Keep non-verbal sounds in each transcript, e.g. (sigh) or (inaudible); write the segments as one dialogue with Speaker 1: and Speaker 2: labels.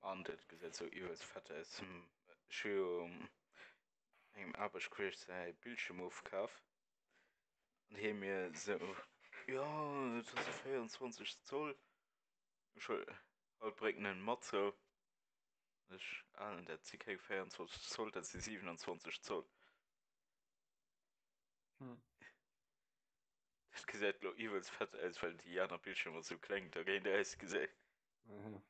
Speaker 1: andet Gesetz so iwwers vetter es engem Abbeschkrich sei Bildschirmuf kaf an he mir so ja 24 Zoll halbbreckenden Matzo ich an der CK 24 Zoll dat sie 27 Zoll
Speaker 2: hm.
Speaker 1: Das Gesetz lo iwwers vetter als weil die Janer Bildschirmer so klet da gehen der es gesä.
Speaker 2: Mhm.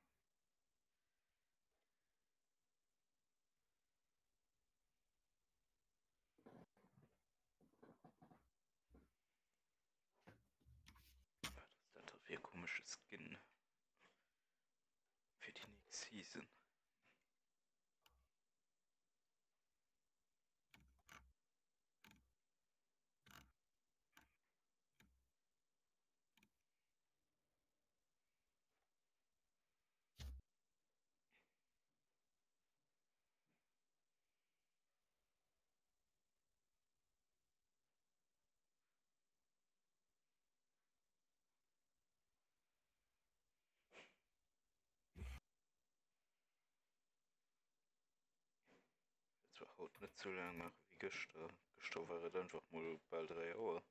Speaker 1: Zu lang nach wie gestern gesto wäret einfach mal bald drei Uhr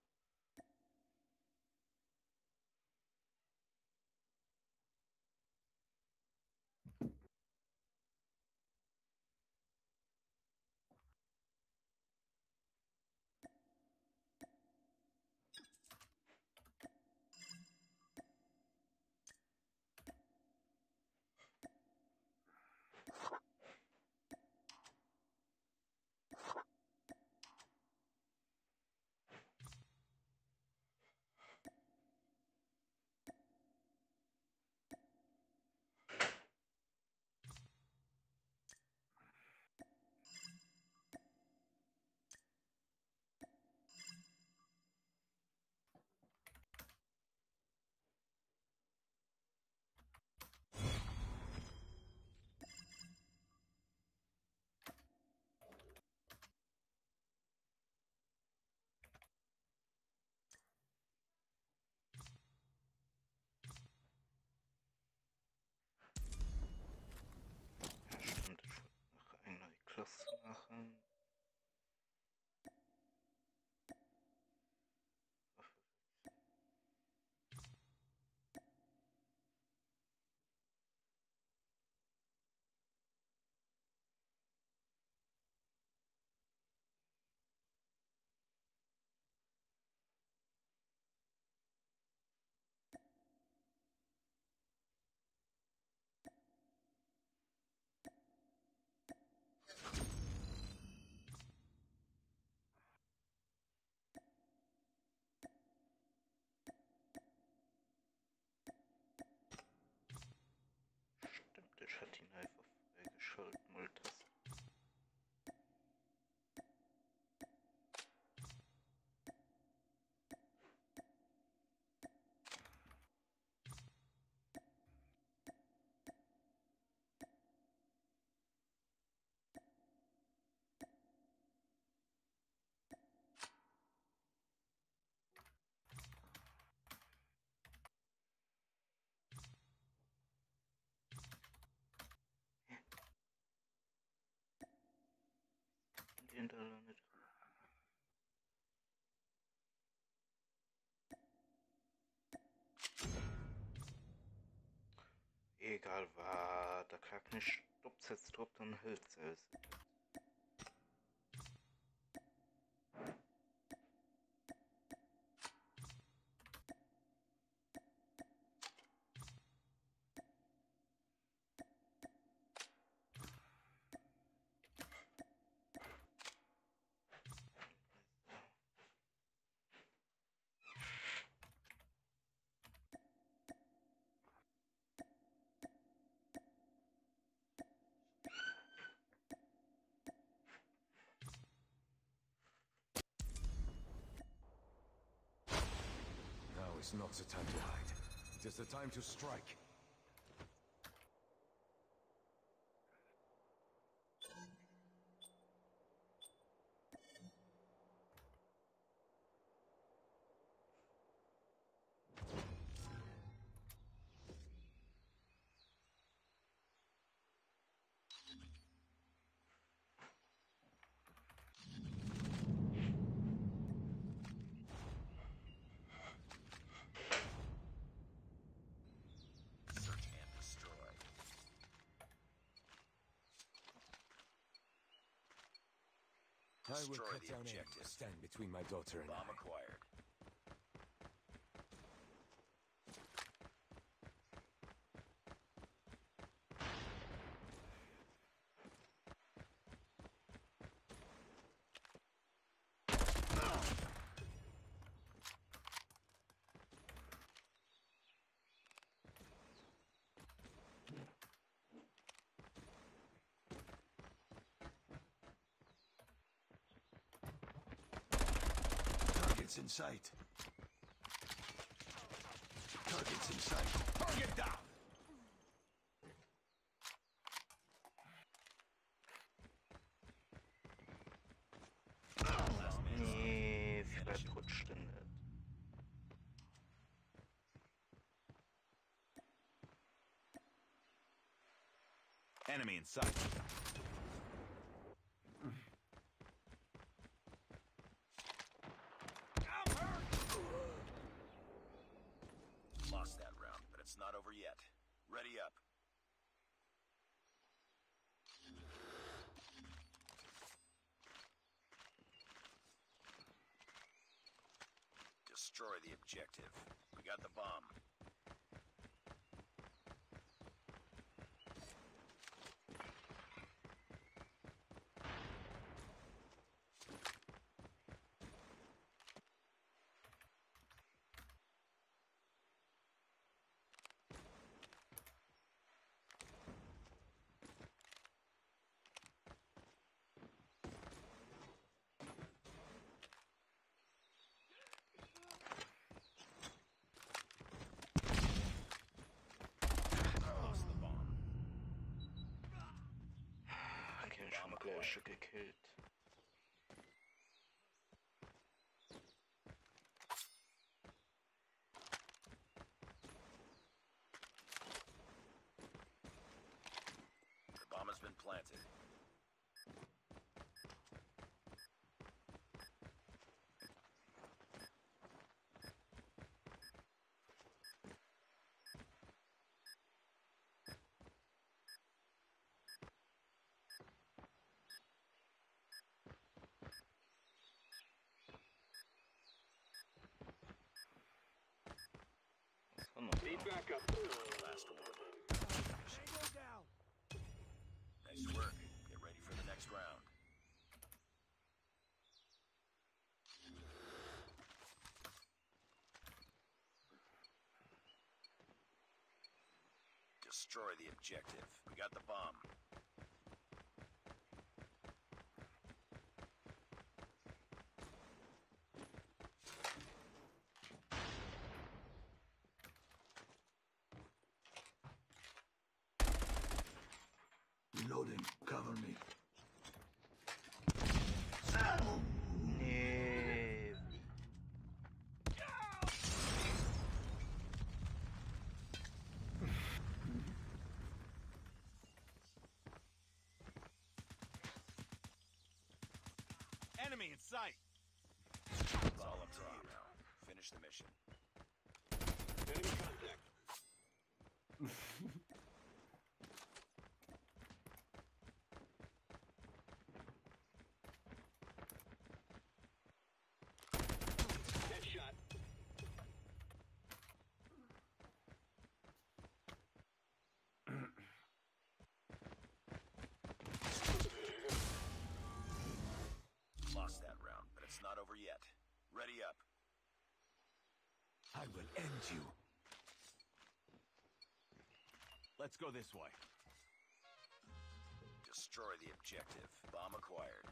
Speaker 1: Ja, stimmt ich wollte noch eine neue Klasse machen stimmt ich hatte ihn einfach freigeschaltet Multas nicht egal war da klag nicht stoppt jetzt drauf dann hält es
Speaker 3: The time to hide. It is the time to strike. I will cut
Speaker 2: the
Speaker 3: down any
Speaker 2: objective.
Speaker 3: stand between my daughter and
Speaker 2: Bomb
Speaker 3: I.
Speaker 2: acquired.
Speaker 4: Targets in sight. Targets in sight. Target down!
Speaker 2: Last man standing.
Speaker 1: Nee,
Speaker 2: Finish
Speaker 1: vielleicht
Speaker 2: him.
Speaker 1: rutscht denn nicht.
Speaker 4: Enemy in sight.
Speaker 2: The objective. We got the bomb. Lost the bomb.
Speaker 1: Okay, schon da?
Speaker 2: Last one. Nice work. Get ready for the next round. Destroy the objective. We got the bomb.
Speaker 4: Reloading. Cover me.
Speaker 1: Nee.
Speaker 4: Enemy in sight.
Speaker 2: It's all up to you now. Finish the mission. Lost that round, but it's not over yet. Ready up.
Speaker 3: I you.
Speaker 4: Let's go this way.
Speaker 2: Destroy the objective. Bomb acquired.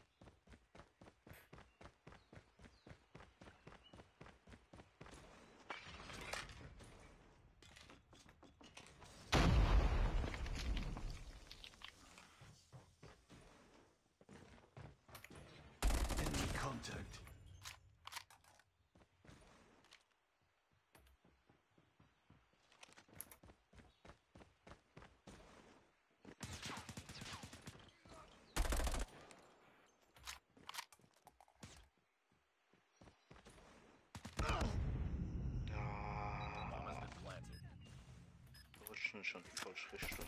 Speaker 4: laufen schon
Speaker 1: falsche
Speaker 2: Richtung.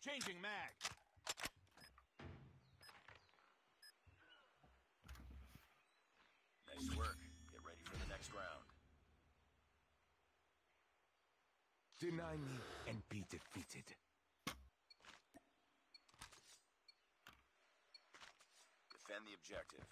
Speaker 2: Changing mag. Nice
Speaker 1: work. Get ready for the
Speaker 4: next round.
Speaker 3: Deny me and be defeated.
Speaker 2: Defend the objective.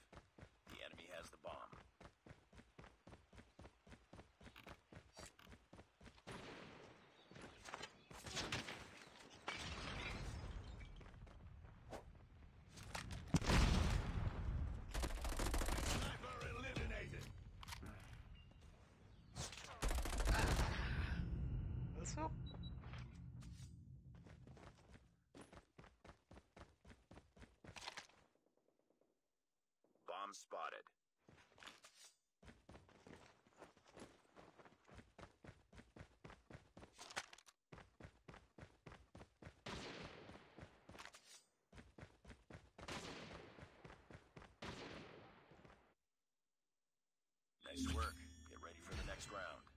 Speaker 2: Spotted. Nice work. Get ready for the next round.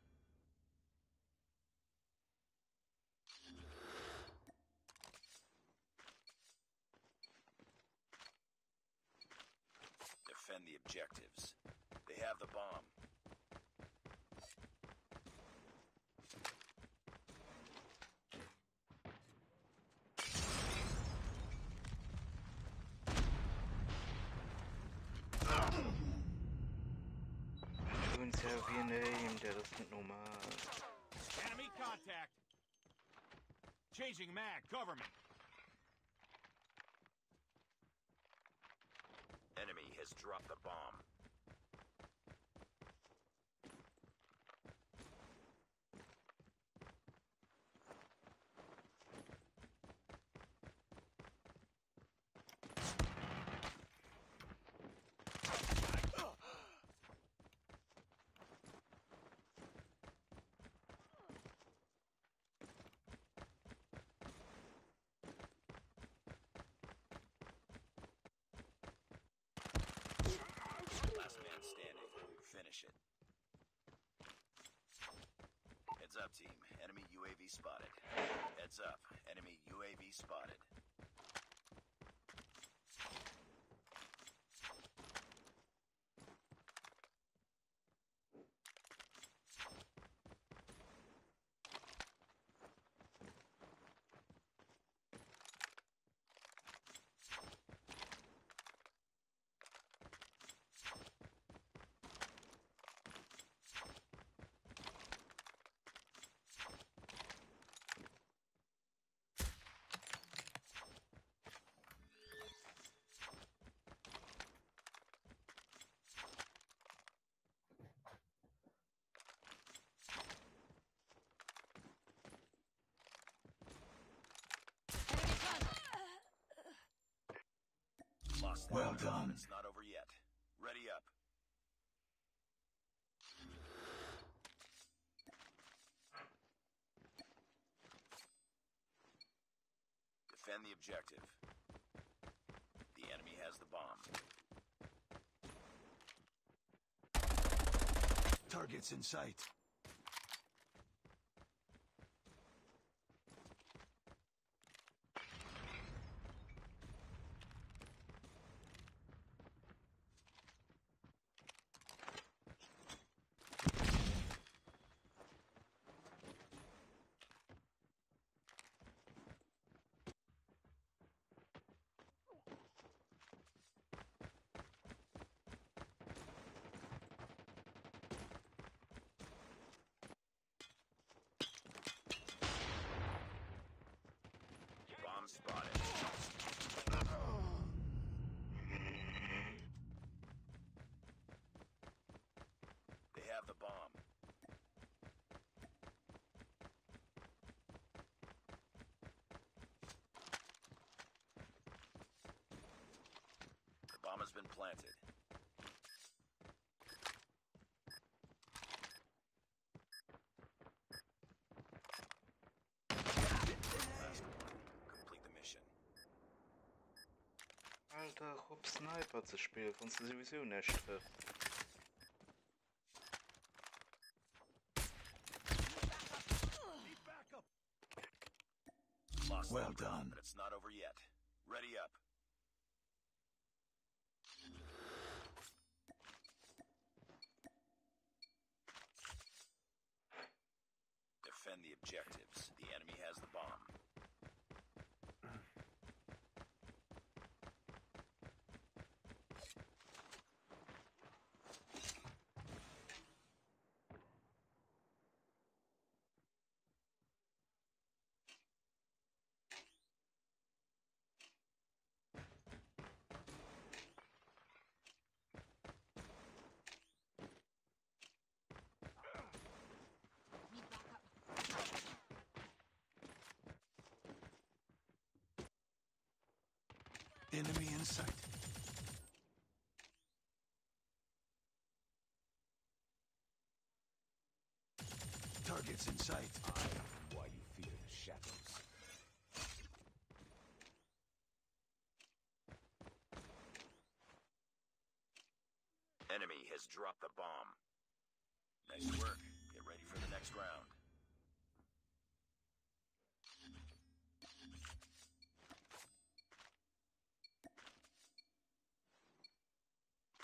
Speaker 2: Defend the objectives. They have the bomb.
Speaker 1: Übrigens ja wie ein das nicht normal.
Speaker 4: Enemy contact. Changing mag. Cover me.
Speaker 2: Enemy has dropped the bomb. Heads up, team. Enemy UAV spotted. Heads up. Enemy UAV spotted. Lost
Speaker 4: Well done.
Speaker 2: It's not over yet. Ready up. Defend the objective. The enemy has the bomb.
Speaker 4: Targets in sight.
Speaker 2: Bomb spotted. They have the bomb. The bomb has been planted. Last one. Complete the mission.
Speaker 1: Alter, Rob Sniper zu spielen, von du sowieso nicht trifft.
Speaker 4: Need backup.
Speaker 2: Lost
Speaker 4: Well done.
Speaker 2: but it's not over yet. Ready up. Defend the objectives. The enemy has the bomb.
Speaker 5: Need backup.
Speaker 4: Enemy in sight. Targets in sight.
Speaker 3: Why you fear the shadows?
Speaker 2: Enemy has dropped the bomb. Nice work. Get ready for the next round.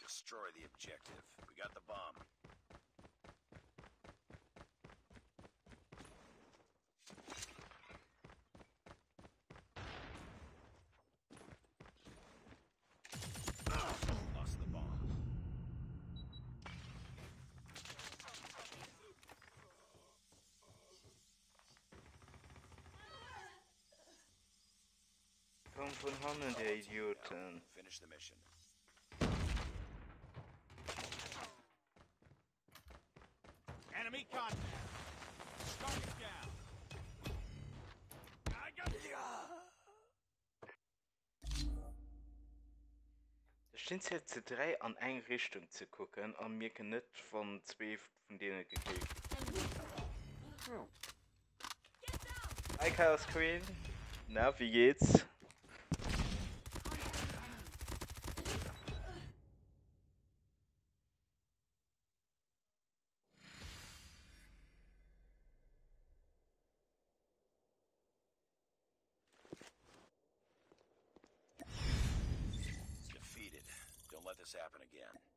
Speaker 2: Destroy the objective. We got the bomb.
Speaker 1: von Hannen, der Idioten.
Speaker 2: Finish the mission.
Speaker 4: Enemy contact. Strike down. I got
Speaker 1: Schinzel zu drei an eng Richtung zu gucken an mir genet von zwei von denen gekillt. Oh. Icon Screen. Na, wie geht's?
Speaker 2: This happen again.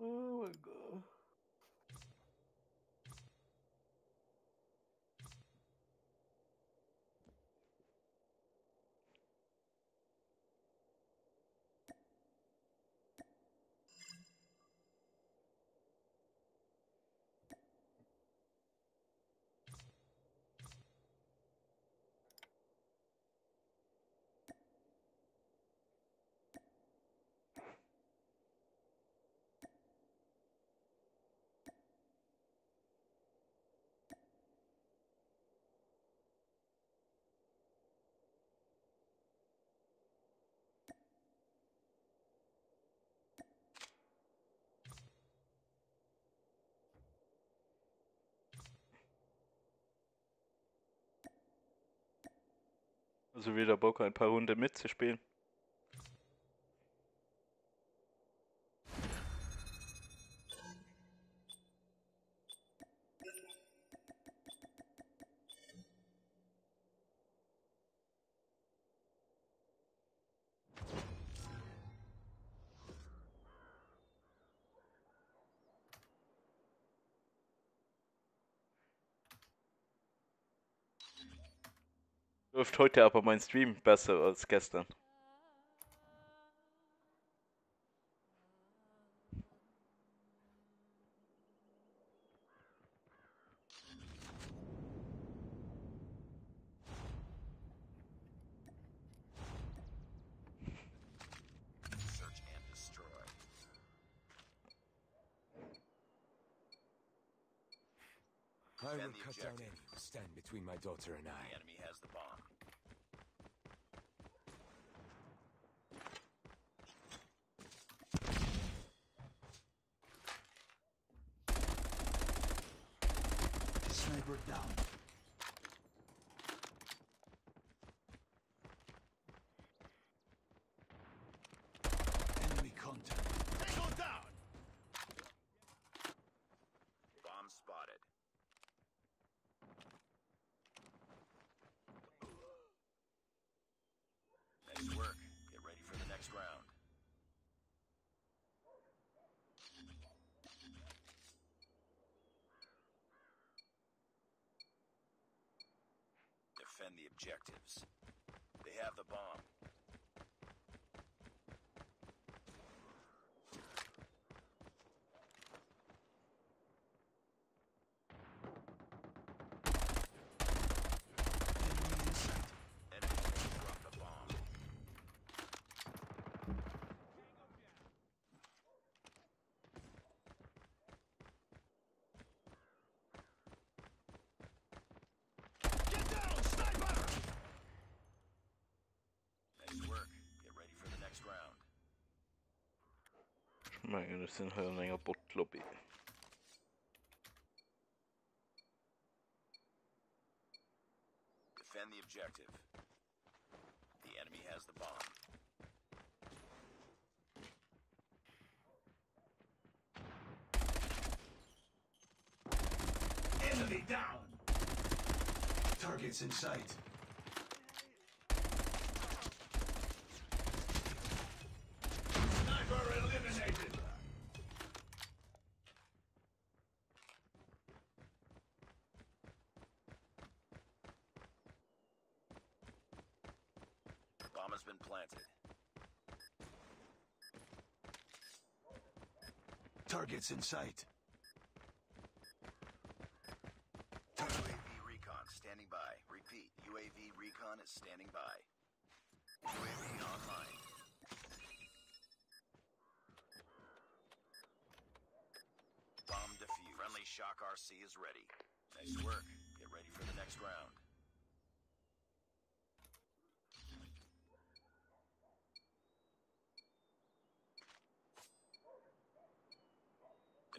Speaker 1: Oh mein Gott. Also wieder Bock, ein paar Runde mitzuspielen. Läuft heute aber mein Stream besser als gestern.
Speaker 3: I will
Speaker 2: Defend the
Speaker 3: cut down any who stand between my daughter and I.
Speaker 2: The
Speaker 3: I.
Speaker 2: enemy has the bomb.
Speaker 4: Sniper down. Enemy contact. Tango down!
Speaker 2: Bomb spotted. Nice work. Get ready for the next round. Defend the objectives. They have the bomb.
Speaker 4: Enemy in sight.
Speaker 2: Enemy has dropped the bomb.
Speaker 4: Get down, sniper!
Speaker 2: Nice work. Get ready for the next round.
Speaker 1: Ich meine, das sind halt ein länger Bot-Lobby.
Speaker 2: Defend the objective. The enemy has the bomb.
Speaker 4: Enemy down! Targets in sight.
Speaker 2: Been planted.
Speaker 4: Targets in sight.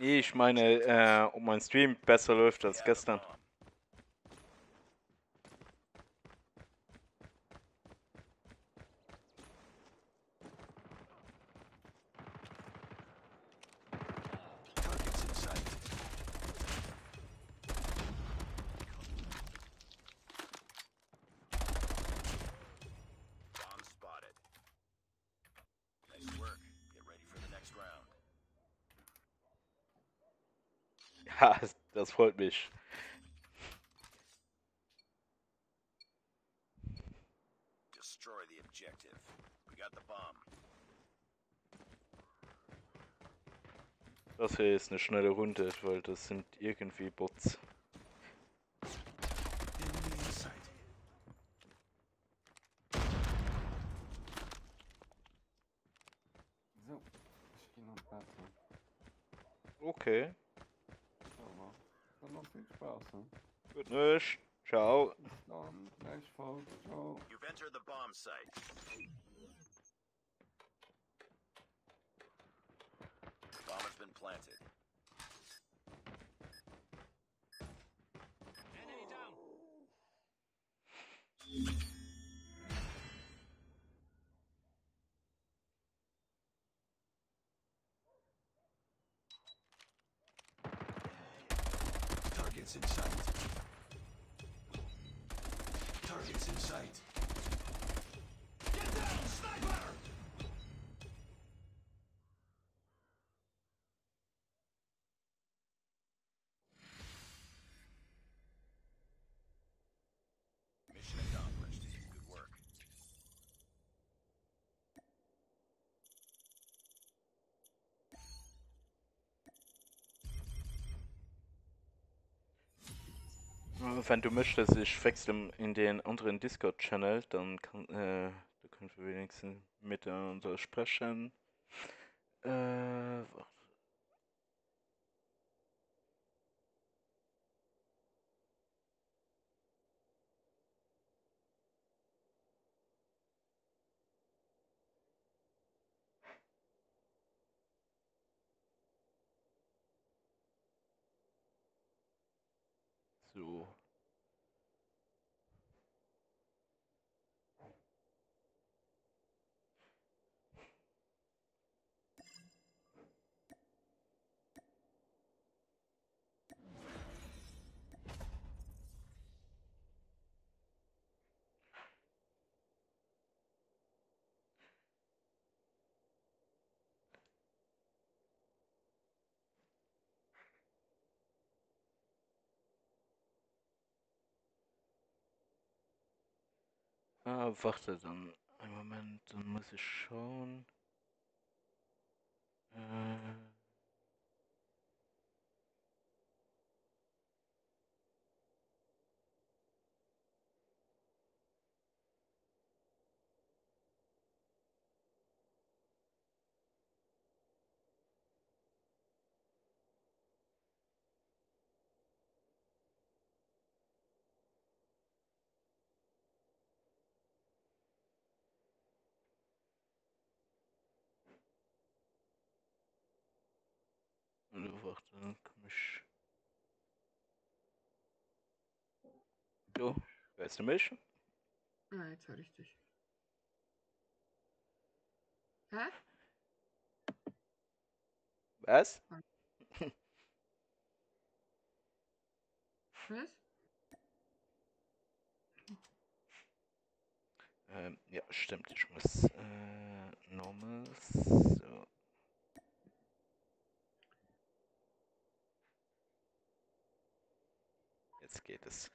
Speaker 1: Ich meine, äh, ob mein Stream besser läuft als gestern.
Speaker 2: bomb.
Speaker 4: Targets in sight.
Speaker 2: Bomb spotted. Nice work. Get ready for the next round.
Speaker 1: Ja, das freut mich.
Speaker 2: Destroy the objective. We got the bomb.
Speaker 1: Das hier ist eine schnelle Runde, weil das sind irgendwie Bots.
Speaker 6: So, ich gehe noch.
Speaker 1: Okay,
Speaker 6: So, wa? Dann noch viel Spaß, ne?
Speaker 1: gut nicht. Ciao.
Speaker 6: Bis dann, gleichfalls, ciao.
Speaker 2: You've entered the bomb site. Bomb has been planted.
Speaker 1: Wenn du möchtest, ich wechsle in den anderen Discord-Channel, dann kann, äh, da können wir wenigstens miteinander sprechen. Äh, warte. So. Ah, warte, dann. Einen Moment, dann muss ich schauen. Äh. Warte, dann komm ich. So, weißt du mich?
Speaker 7: Ah, jetzt höre ich dich. Hä?
Speaker 1: Was?
Speaker 7: Was?
Speaker 1: Ähm, ja, stimmt. Ich muss äh, normals. So. Jetzt geht es.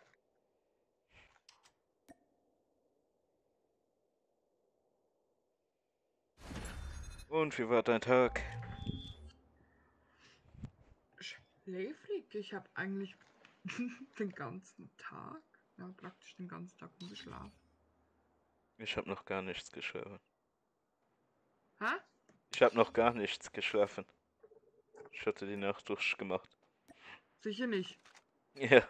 Speaker 1: Und wie war dein Tag?
Speaker 7: Schläfrig? Ich habe eigentlich (laughs) den ganzen Tag, ja praktisch den ganzen Tag geschlafen.
Speaker 1: Ich habe noch gar nichts geschlafen.
Speaker 7: Hä?
Speaker 1: Ich habe noch gar nichts geschlafen. Ich hatte die Nacht durchgemacht.
Speaker 7: Sicher nicht.
Speaker 1: Ja,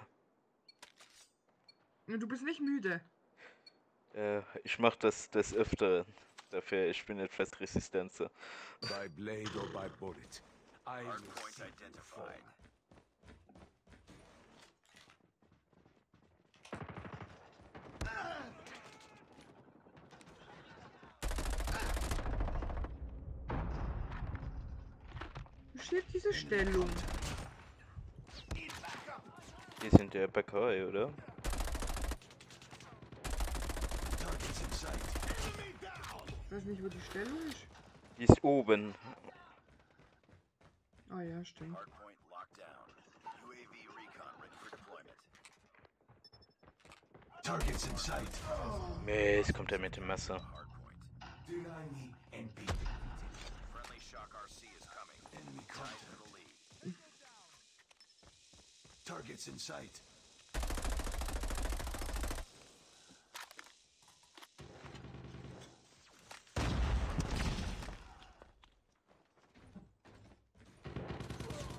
Speaker 7: Du bist nicht müde.
Speaker 1: äh, ich mache das des Öfteren. Dafür, ich bin etwas resistenter.
Speaker 3: By blade or by bullet, I
Speaker 2: Hardpoint identified.
Speaker 7: Steht diese Stellung?
Speaker 1: Die sind der Bäckerei, oder?
Speaker 4: Targets in sight.
Speaker 7: Ich weiß nicht, wo die Stellung ist.
Speaker 1: Die ist oben.
Speaker 7: Ah ja, stimmt.
Speaker 2: Hardpoint locked down. UAV recon ready for deployment.
Speaker 4: Targets in sight.
Speaker 1: Mist, kommt er mit dem Messer.
Speaker 2: Hardpoint.
Speaker 4: Deny me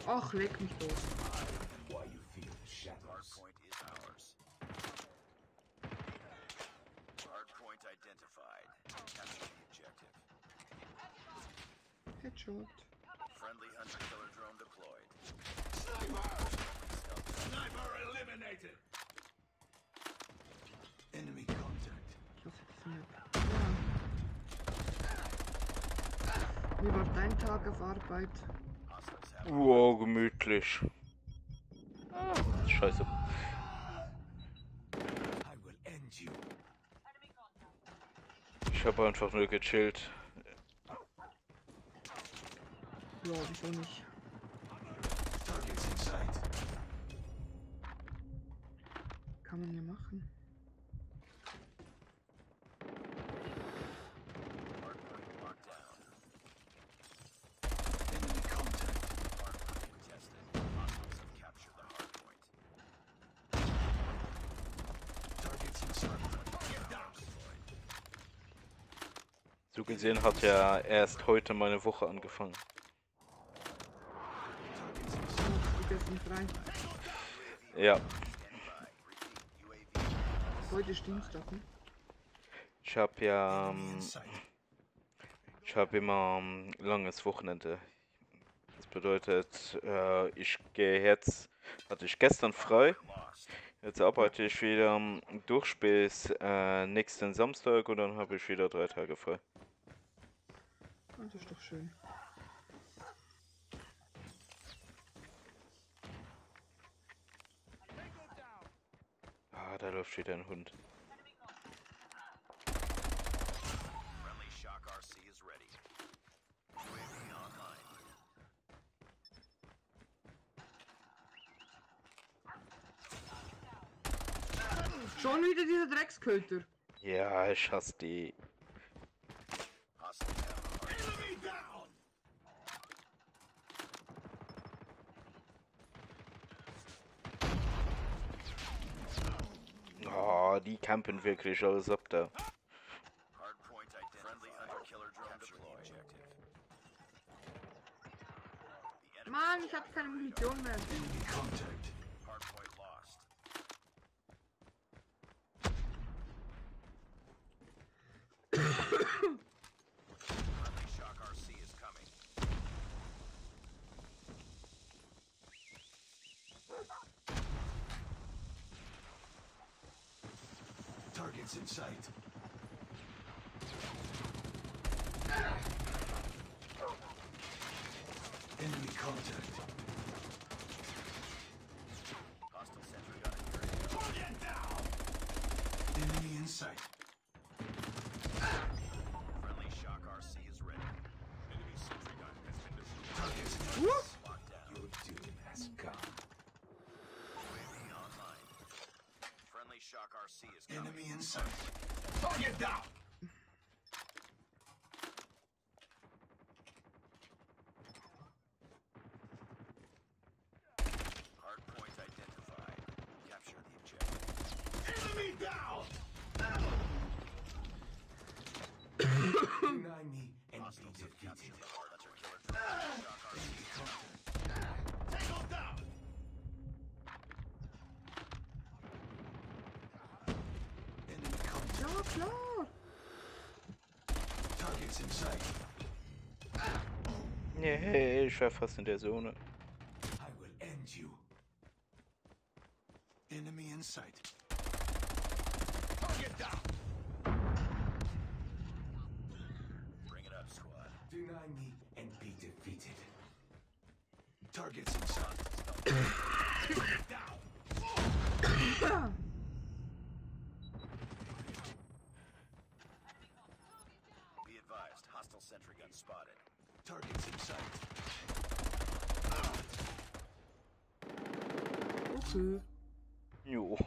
Speaker 7: Ach, leck mich tot.
Speaker 3: Why you feel the shadows?
Speaker 2: Hardpoint is ours. Hardpoint identified. Capture the objective.
Speaker 7: Headshot.
Speaker 2: Friendly hunter killer drone deployed.
Speaker 4: Sniper eliminated. Enemy contact.
Speaker 7: Ich hoffe, die sind nicht. Ja. Wie war dein Tag auf Arbeit?
Speaker 1: Wow, gemütlich. Scheiße. Ich habe einfach nur gechillt.
Speaker 7: Ja, nicht?
Speaker 4: Targets in sight.
Speaker 7: Kann man ja machen.
Speaker 2: hardpoint locked down.
Speaker 4: Enemy contact.
Speaker 2: Hardpoint contested. Hostiles have captured the hardpoint.
Speaker 4: Targets in sight. Get down.
Speaker 2: Deployed.
Speaker 1: Gesehen hat ja erst heute meine Woche angefangen.
Speaker 7: Ja. Heute ist Dienstag, ne?
Speaker 1: ich habe ja, ähm, ich habe immer ein langes Wochenende. Das bedeutet, äh, ich gehe jetzt Hatte ich gestern frei. Jetzt arbeite ich wieder ähm, durch bis äh, nächsten Samstag und dann habe ich wieder drei Tage frei.
Speaker 7: Das ist doch schön.
Speaker 1: Ah, da läuft wieder ein Hund.
Speaker 2: Friendly Shock RC is ready. UAV online.
Speaker 7: Schon wieder dieser Drecksköter.
Speaker 1: Ja, ich hasse die.
Speaker 2: Hostile down.
Speaker 4: Enemy down!
Speaker 1: Oh, die campen wirklich alles ab da.
Speaker 7: Mann, ich habe keine Munition mehr.
Speaker 4: Enemy in sight. Target down!
Speaker 2: Hardpoint identified. Capture the objective.
Speaker 4: Enemy down! (coughs) Deny me and be
Speaker 2: Hostiles have
Speaker 4: defeated.
Speaker 1: Nee, ich war fast in der Zone.
Speaker 4: I will end you. Enemy in sight. Target down!
Speaker 2: Bring it up, squad.
Speaker 4: Deny me and be defeated. Targets in sight. down!
Speaker 2: Be advised, hostile sentry gun spotted.
Speaker 4: Targets in sight.
Speaker 7: Okay.
Speaker 1: Jo.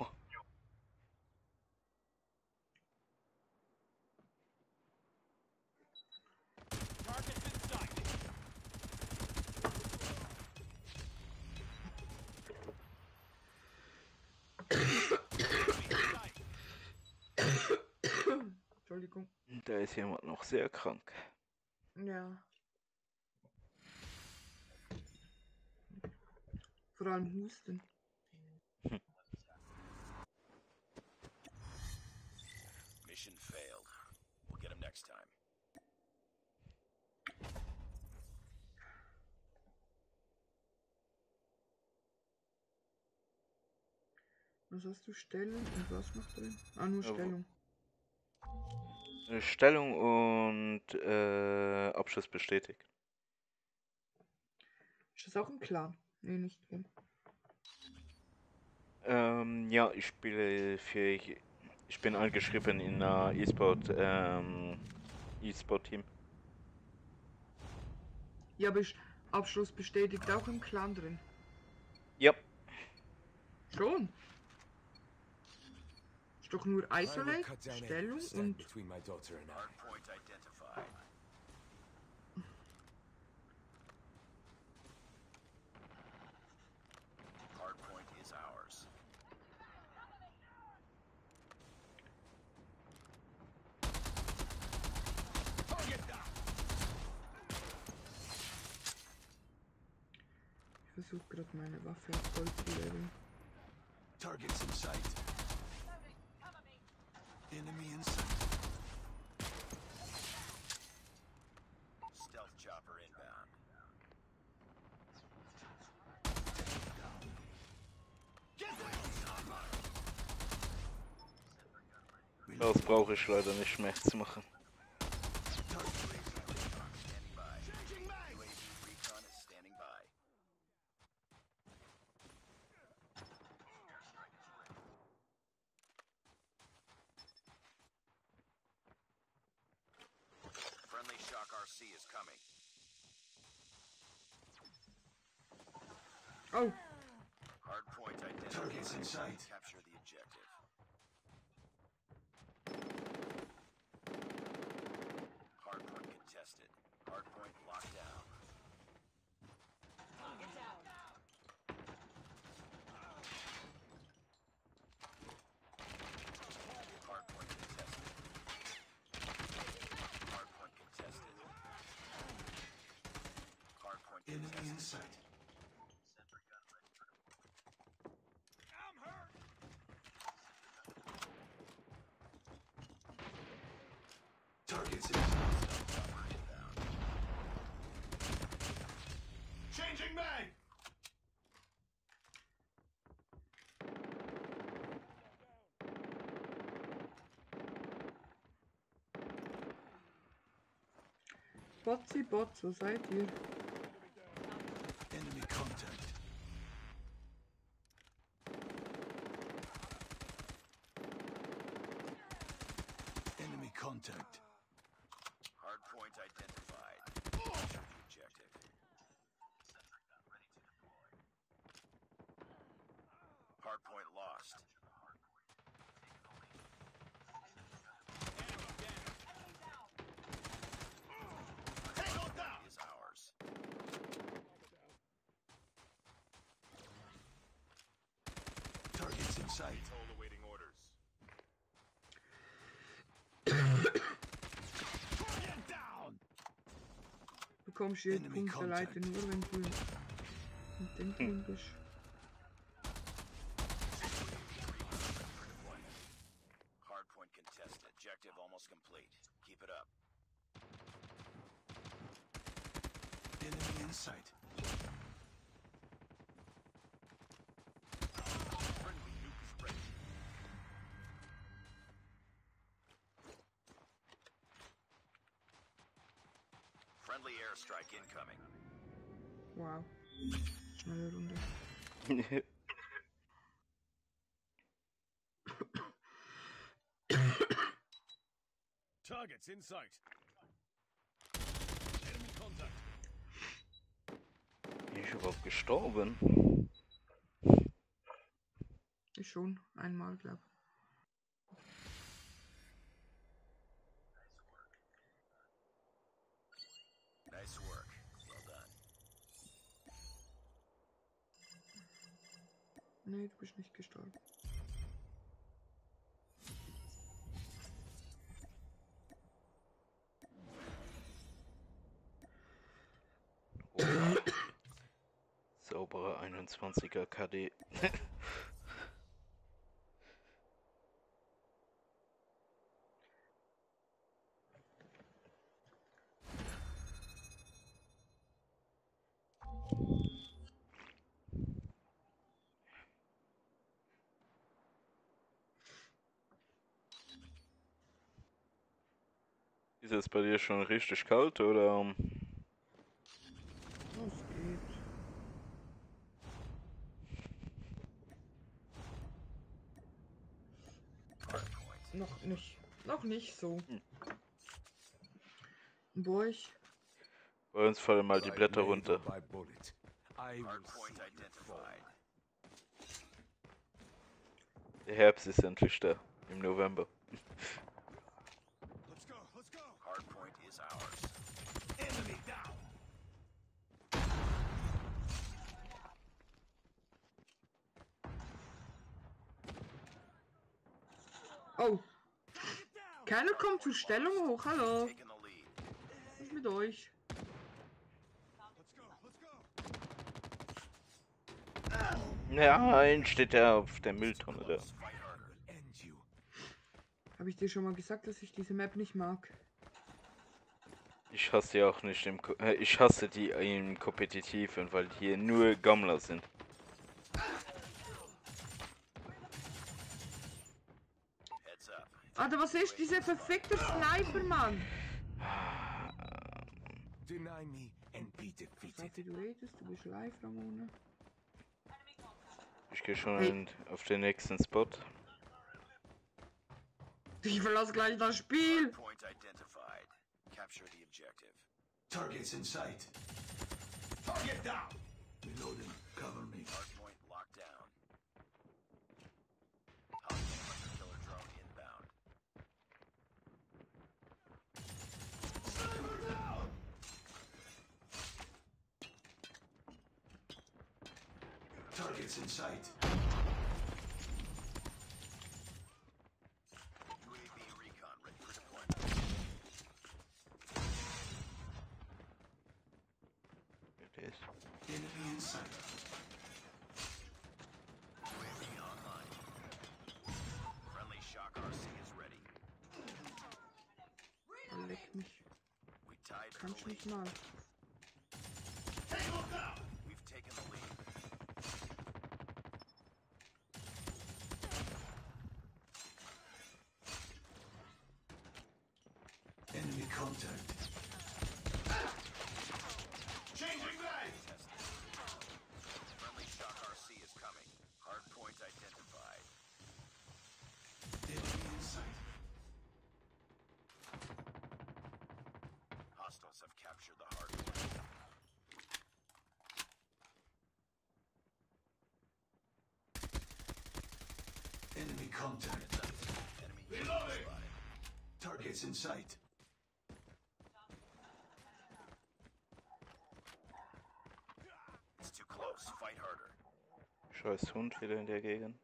Speaker 7: Entschuldigung.
Speaker 1: Da ist jemand noch sehr krank.
Speaker 7: Ja. Vor allem Husten.
Speaker 2: Mission failed. We'll get him next time.
Speaker 7: Was hast du? Stellung und was noch drin? Ah, nur Stellung.
Speaker 1: Stellung und äh, Abschluss bestätigt.
Speaker 7: Ist das auch ein Clan? Nee, nicht drin.
Speaker 1: Ähm, ja, ich spiele für. Ich bin angeschrieben in einer E-Sport ähm, E-Sport-Team.
Speaker 7: Ja, aber ist Abschluss bestätigt auch im Clan drin.
Speaker 1: Ja.
Speaker 7: Schon. Ist doch nur Isolate, Stellung und ich versuche gerade meine Waffe auf voll zu leveln.
Speaker 4: Targets in sight enemy in sight.
Speaker 2: Stealth chopper inbound. Get that chopper!
Speaker 1: Das brauche ich leider nicht mehr zu machen.
Speaker 7: Botzi Bots, wo seid ihr?
Speaker 4: Enemy contact. Enemy contact.
Speaker 2: Hardpoint identified. Capture the objective. Hardpoint lost. Is ours.
Speaker 4: Targets in sight.
Speaker 7: Bekommst du jetzt
Speaker 4: contact.
Speaker 7: leider nur, wenn du mit dem Team bist.
Speaker 3: Targets in sight. Enemy contact.
Speaker 1: Bin ich überhaupt gestorben?
Speaker 7: Ich schon. Einmal, glaub. Nee, du bist nicht gestorben.
Speaker 1: Oh. Saubere 21er KD. (laughs) Ist es bei dir schon richtig kalt oder?
Speaker 7: Was geht? Noch nicht. Noch nicht so. Burg.
Speaker 1: Bei uns fallen mal die Blätter runter. Der Herbst ist endlich da. Im November.
Speaker 2: Is ours.
Speaker 4: Enemy down.
Speaker 7: Oh. Keiner kommt zur Stellung hoch. Hallo. Was ist mit euch?
Speaker 1: Nein, steht der auf der Mülltonne da.
Speaker 7: Habe ich dir schon mal gesagt, dass ich diese Map nicht mag?
Speaker 1: Ich hasse die auch nicht im Ko äh, ich hasse die im Kompetitiven, weil hier nur Gammler sind.
Speaker 7: Alter, was ist dieser verfickte Sniper, Mann?
Speaker 4: Deny me and be defeated.
Speaker 7: Du redest, du bist live, Ramona.
Speaker 1: Ich gehe schon
Speaker 7: Hey.
Speaker 1: auf den nächsten Spot.
Speaker 7: Ich verlasse gleich das Spiel.
Speaker 2: Point identified. Capture the.
Speaker 4: Targets in sight. Target down. Reloading. Cover me.
Speaker 2: Hardpoint locked down. Hostile killer drone inbound.
Speaker 4: Targets in sight.
Speaker 2: UAV recon ready for deployment.
Speaker 1: Der ist.
Speaker 4: Enemy in sight.
Speaker 2: UAV online. Friendly shock RC is ready.
Speaker 7: Leck mich.
Speaker 2: We tied for the
Speaker 7: nicht
Speaker 2: lead.
Speaker 7: mal.
Speaker 2: We've taken the lead.
Speaker 4: Enemy contact. Changing mag.
Speaker 2: Friendly shock RC is coming. Hardpoint identified.
Speaker 4: Enemy in sight.
Speaker 2: Hostiles have captured the hardpoint.
Speaker 4: Enemy contact.
Speaker 2: Enemy Reloading. spotted.
Speaker 4: Targets in sight.
Speaker 2: It's too close. Fight harder.
Speaker 1: Scheiß Hund wieder in der Gegend.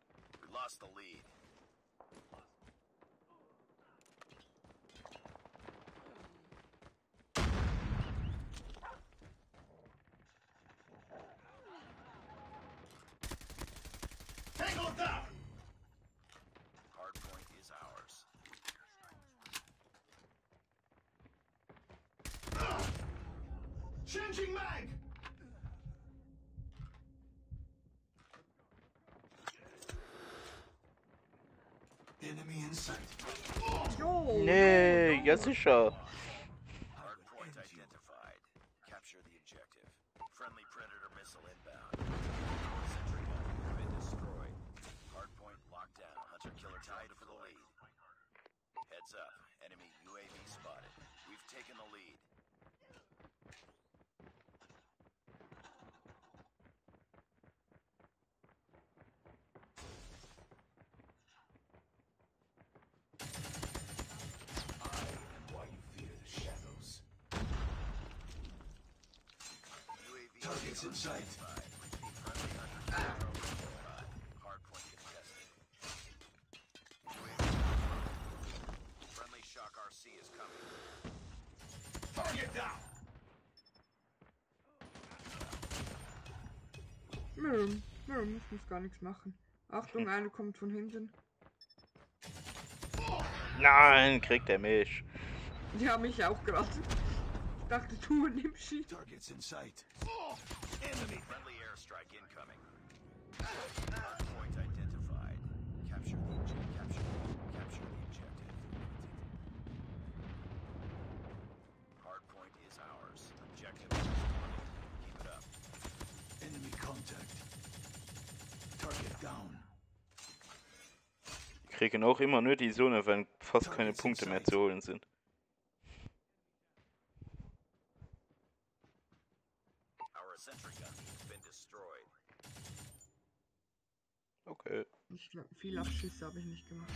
Speaker 1: Nee, ja
Speaker 4: in sight.
Speaker 2: Friendly shock RC is coming.
Speaker 4: Target down.
Speaker 7: Miriam, Miriam, ich muss gar nichts machen. Achtung, eine kommt von hinten.
Speaker 1: Nein, kriegt er mich.
Speaker 7: Die haben mich auch gerade. Ich dachte, du nimmst sie.
Speaker 4: Targets in sight.
Speaker 2: Enemy friendly airstrike incoming. Hardpoint identified. Capture the objective. Capture, capture the objective. Hardpoint is ours. Objective is destroyed. Keep it up.
Speaker 4: Enemy contact.
Speaker 1: Die kriegen auch immer nur die Sonne, wenn fast keine Punkte mehr zu holen sind. Okay.
Speaker 7: Ich, viel Abschüsse habe ich nicht gemacht.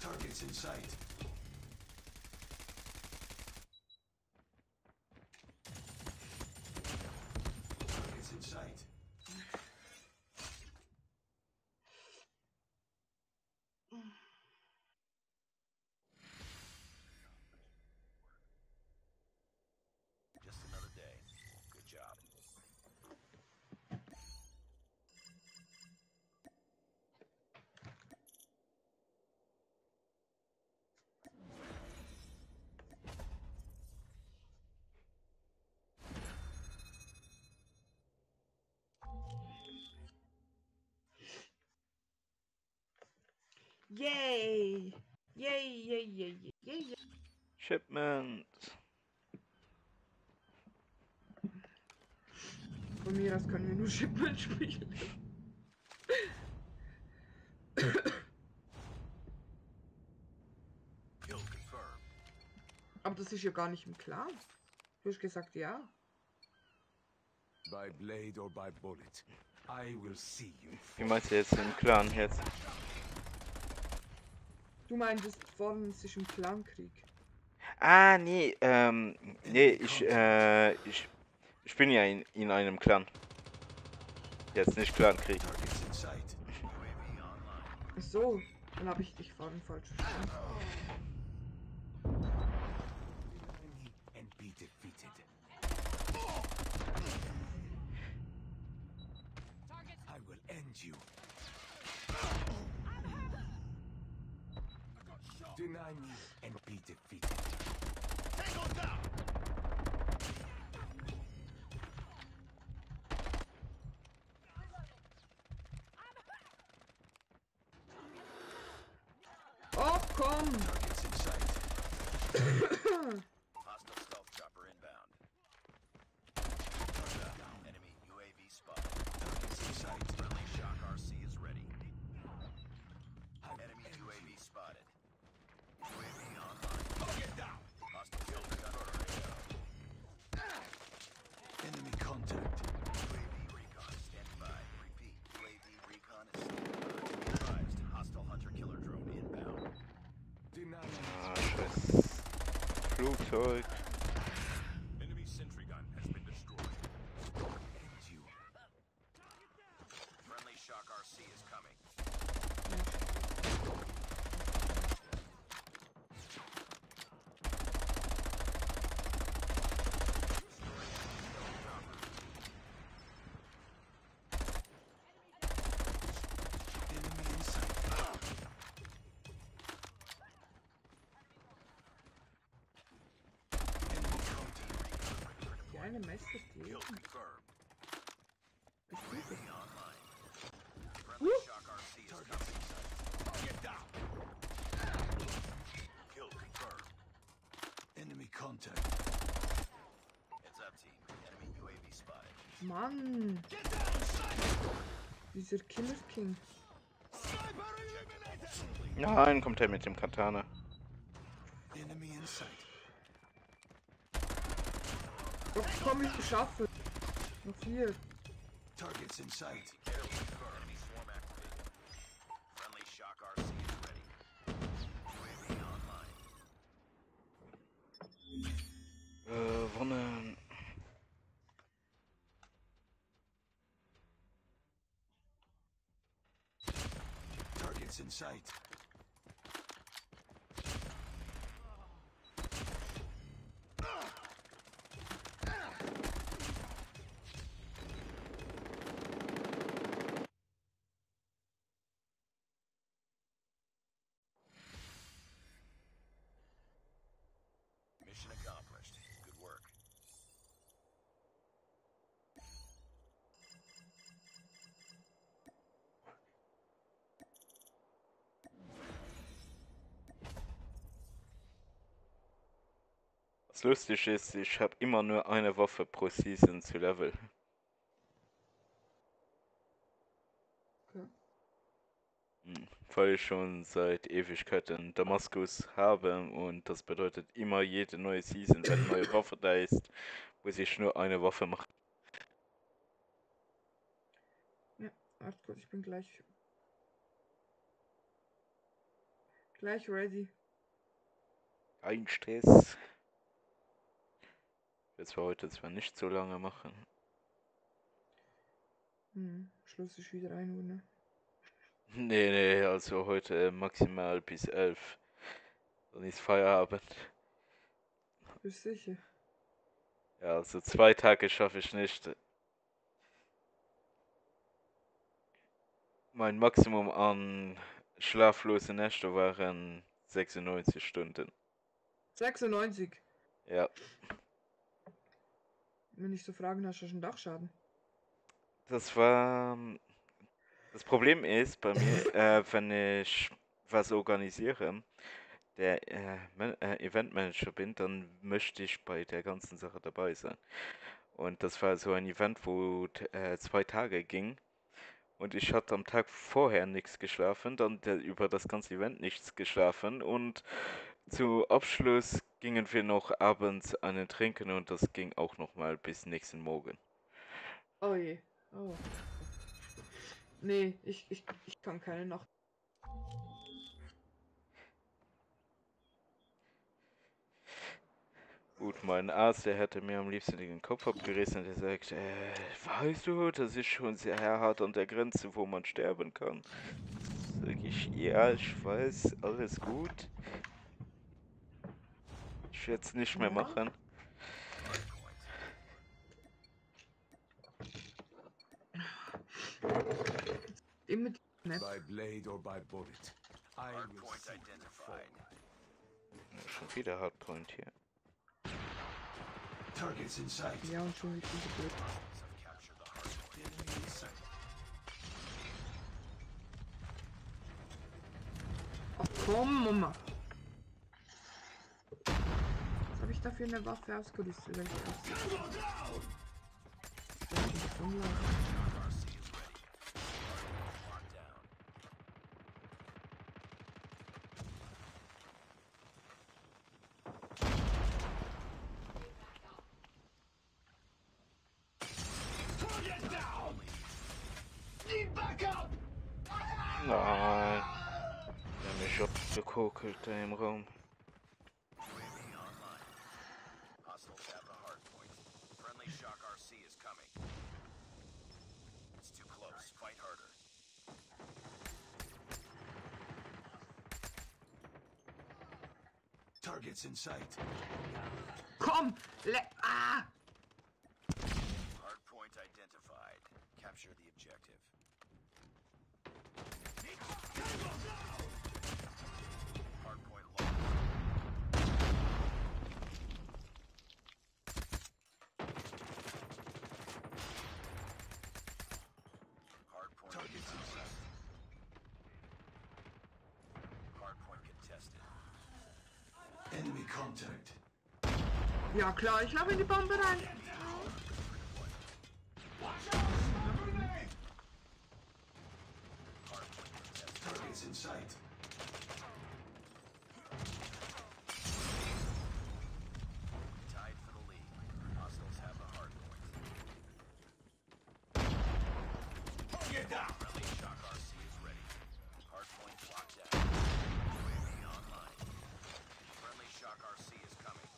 Speaker 4: Targets in sight.
Speaker 7: Yay! Yay, yay, yay, yay, yay.
Speaker 1: Shipment.
Speaker 7: Von mir aus können wir nur Shipment spielen. Aber das ist ja gar nicht im Clan. Du hast gesagt ja.
Speaker 3: By blade or by bullet, I will see you.
Speaker 1: Wie meinst du jetzt im Clan jetzt?
Speaker 7: Du meintest vorhin, es ist im Clankrieg.
Speaker 1: Ah, nee, ähm, nee, ich, äh, ich, ich bin ja in, in einem Clan. Jetzt nicht Clankrieg.
Speaker 7: Ach so, dann habe ich dich vorhin falsch verstanden.
Speaker 3: I will end you. Deny me and be defeated.
Speaker 7: Oh, komm!
Speaker 4: Targets in
Speaker 2: fluxo coming.
Speaker 4: Target down.
Speaker 2: Kill confirmed.
Speaker 4: Enemy contact.
Speaker 2: Heads up team. Enemy UAV spotted.
Speaker 7: Mann! Dieser Killer King.
Speaker 1: Nein, kommt er mit dem Katana.
Speaker 7: Schaffe. Noch vier.
Speaker 4: Targets in sight.
Speaker 2: Enemy swarm activated. Friendly shock RC is ready. UAV online.
Speaker 1: Euh, äh, Wonne.
Speaker 4: Euh, Targets in sight.
Speaker 1: Was lustig ist, ich habe immer nur eine Waffe pro Season zu Level. Hm, Weil ich schon seit Ewigkeiten Damaskus habe und das bedeutet immer jede neue Season, wenn eine neue (coughs) Waffe da ist, muss ich nur eine Waffe machen.
Speaker 7: Warte kurz, ich bin gleich. Gleich ready.
Speaker 1: Kein Stress. Jetzt war heute zwar nicht so lange machen.
Speaker 7: Hm, Schluss ist wieder 1 Uhr, ne? (laughs)
Speaker 1: Nee, nee, also heute maximal bis 11. Dann ist Feierabend.
Speaker 7: Bist sicher?
Speaker 1: Ja, also zwei Tage schaffe ich nicht. Mein Maximum an schlaflose Nächte waren 96 Stunden.
Speaker 7: 96.
Speaker 1: Ja,
Speaker 7: Wenn ich so fragen, hast du schon Dachschaden?
Speaker 1: das war. Das Problem ist bei mir, (laughs) äh, wenn ich was organisiere, der äh, äh, Eventmanager bin, dann möchte ich bei der ganzen Sache dabei sein. Und das war so ein Event, wo äh, zwei Tage ging. Und ich hatte am Tag vorher nichts geschlafen, dann der, über das ganze Event nichts geschlafen. Und zu Abschluss gingen wir noch abends einen trinken und das ging auch noch mal bis nächsten Morgen.
Speaker 7: Oh je. Oh. Nee, ich, ich, ich kann keine Nacht.
Speaker 1: Gut, mein Arzt, der hätte mir am liebsten den Kopf abgerissen und er sagt, äh, weißt du, das ist schon sehr hart an der Grenze, wo man sterben kann. Sag ich, ja, ich weiß, alles gut. Ich werde es nicht mehr machen.
Speaker 7: Immer.
Speaker 3: By blade or by bullet. I will see.
Speaker 1: Schon wieder Hardpoint hier.
Speaker 4: Targets in sight.
Speaker 7: Ja, und schon wieder blöd.
Speaker 2: Hostiles have ready. Hardpoint locked down.
Speaker 4: Target down! Need backup!
Speaker 1: Nein. Der mich abgekokelt im Raum.
Speaker 4: Targets in sight.
Speaker 7: Komm! Le Ja klar, ich laufe in die Bombe rein.
Speaker 2: Hardpoint contested.
Speaker 4: Targets in sight.
Speaker 2: Tied for the lead. Hostiles have the hardpoint.
Speaker 4: Target down!
Speaker 2: Friendly shock RC is ready. Hardpoint locked down. UAV online. Friendly shock RC is coming.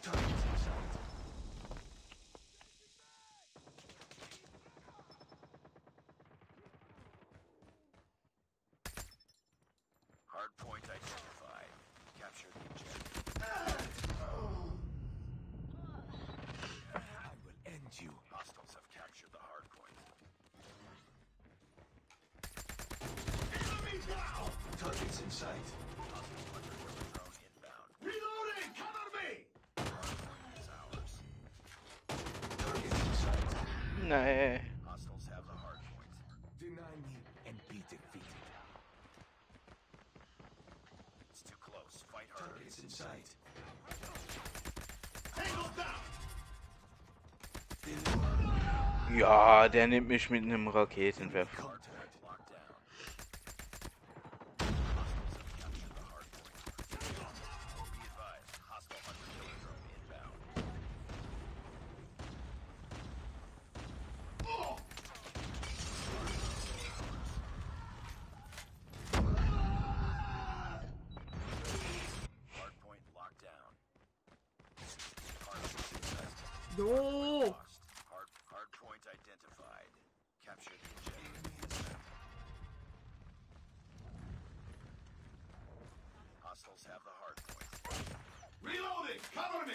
Speaker 4: Targets in sight.
Speaker 2: Hardpoint identified. Capture the objective.
Speaker 3: I will end you.
Speaker 2: Hostiles have captured the hardpoint.
Speaker 4: Enemy down! Targets in sight.
Speaker 2: Hostile hunter killer drone inbound.
Speaker 4: Reloading! Cover me!
Speaker 2: Hardpoint is ours.
Speaker 4: Targets in sight.
Speaker 1: Nee.
Speaker 2: Hostiles have the hardpoint.
Speaker 3: Deny me and be defeated.
Speaker 2: It's too close. Fight harder.
Speaker 4: Targets in sight. Tango
Speaker 1: Ja, der nimmt mich mit einem Raketenwerfer.
Speaker 4: contact.
Speaker 2: Locked down. Hostiles have captured the hardpoint. Be advised. Hostile hunter killer drone inbound.
Speaker 4: Oh!
Speaker 2: Hardpoint locked down. Hardpoint contested.
Speaker 7: Jo!
Speaker 2: Lost. Hard, hardpoint identified. Capture the objective. Hostiles have the hardpoint.
Speaker 4: Reloading! Cover me!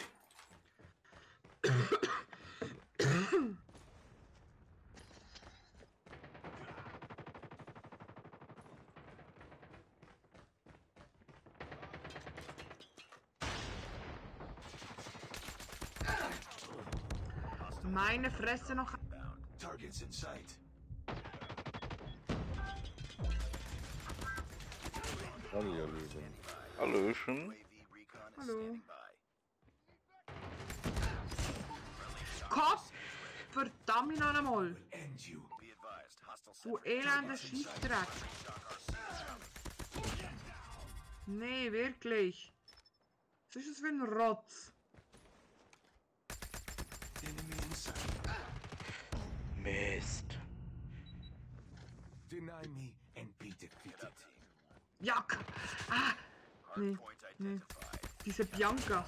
Speaker 7: Meine Fresse noch.
Speaker 4: Targets in sight.
Speaker 8: Hallo, ihr Lieben.
Speaker 1: Hallöchen.
Speaker 7: Hallo. Kopf! Verdammt noch einmal! Du elender Schiefdreck! Nee, wirklich! Was ist das für ein Rotz?
Speaker 4: Enemy inside.
Speaker 1: Mist.
Speaker 3: Deny me and be
Speaker 2: Get
Speaker 3: defeated.
Speaker 2: up, team.
Speaker 7: Jack! Ah! Nee,
Speaker 2: Hardpoint
Speaker 7: nee.
Speaker 2: identified.
Speaker 7: Diese Bianca.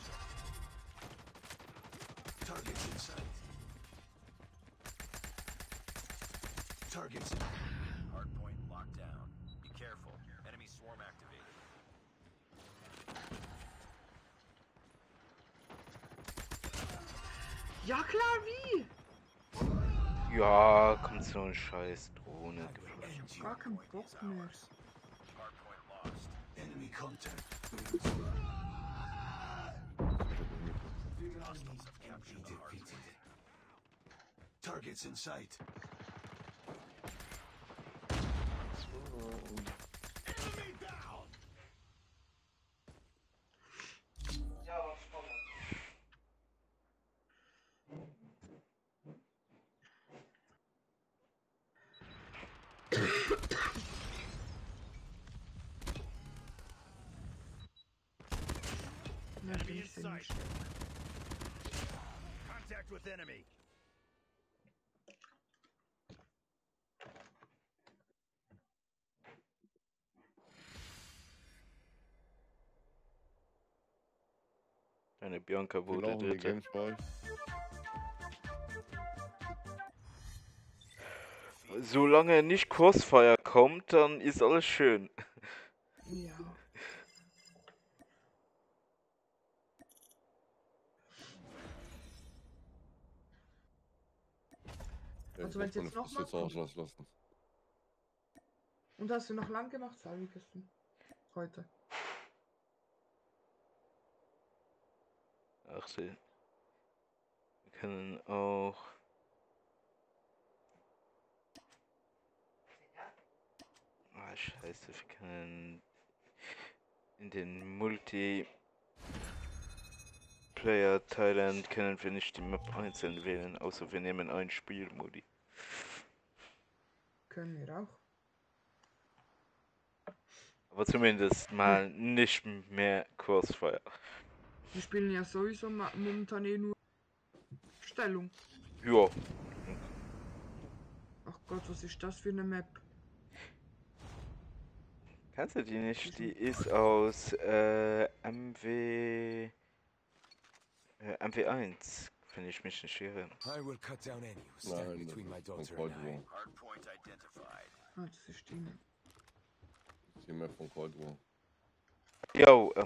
Speaker 4: Targets inside. Targets in.
Speaker 2: Hardpoint locked down. Be careful. Enemy swarm activated.
Speaker 7: Ja klar, wie?
Speaker 1: Ja, kommt so ein scheiß Drohne.
Speaker 4: You.
Speaker 7: Gar keinen Bock mehr.
Speaker 2: Hardpoint lost.
Speaker 4: Enemy contact.
Speaker 2: Hostiles have captured the hard
Speaker 4: Defeated. Targets in sight. Enemy down.
Speaker 7: Ja, bin ich denn nicht.
Speaker 2: Contact with enemy.
Speaker 1: Eine Bianca wurde dritte. Solange nicht Crossfire kommt, dann ist alles schön.
Speaker 7: Ja. Also wenn's
Speaker 8: ich
Speaker 7: jetzt noch
Speaker 8: meine Frist
Speaker 7: mal
Speaker 8: jetzt auslassen.
Speaker 7: Und hast du noch lang gemacht, Salvikesten? Heute.
Speaker 1: Ach, sie. Wir können auch. Ah, scheiße, wir können in den Multi Player Thailand können wir nicht die Map einzeln wählen, außer wir nehmen einen Spielmodi.
Speaker 7: Können wir auch.
Speaker 1: Aber zumindest mal nicht mehr Crossfire.
Speaker 7: Wir spielen ja sowieso momentan eh nur Stellung.
Speaker 1: Ja,
Speaker 7: Ach Gott, was ist das für eine Map?
Speaker 1: Kannst du die nicht? Die ist aus äh, MW. Äh, MW1, wenn ich mich nicht irre.
Speaker 3: I will cut down any who stand
Speaker 8: Nein, das
Speaker 3: between my
Speaker 8: ist von
Speaker 3: daughter
Speaker 8: Cold
Speaker 3: and I.
Speaker 8: War.
Speaker 2: Hardpoint identified.
Speaker 7: Ah, das ist die. Map.
Speaker 8: Das ist die Map von Cold War.
Speaker 1: Jo, äh,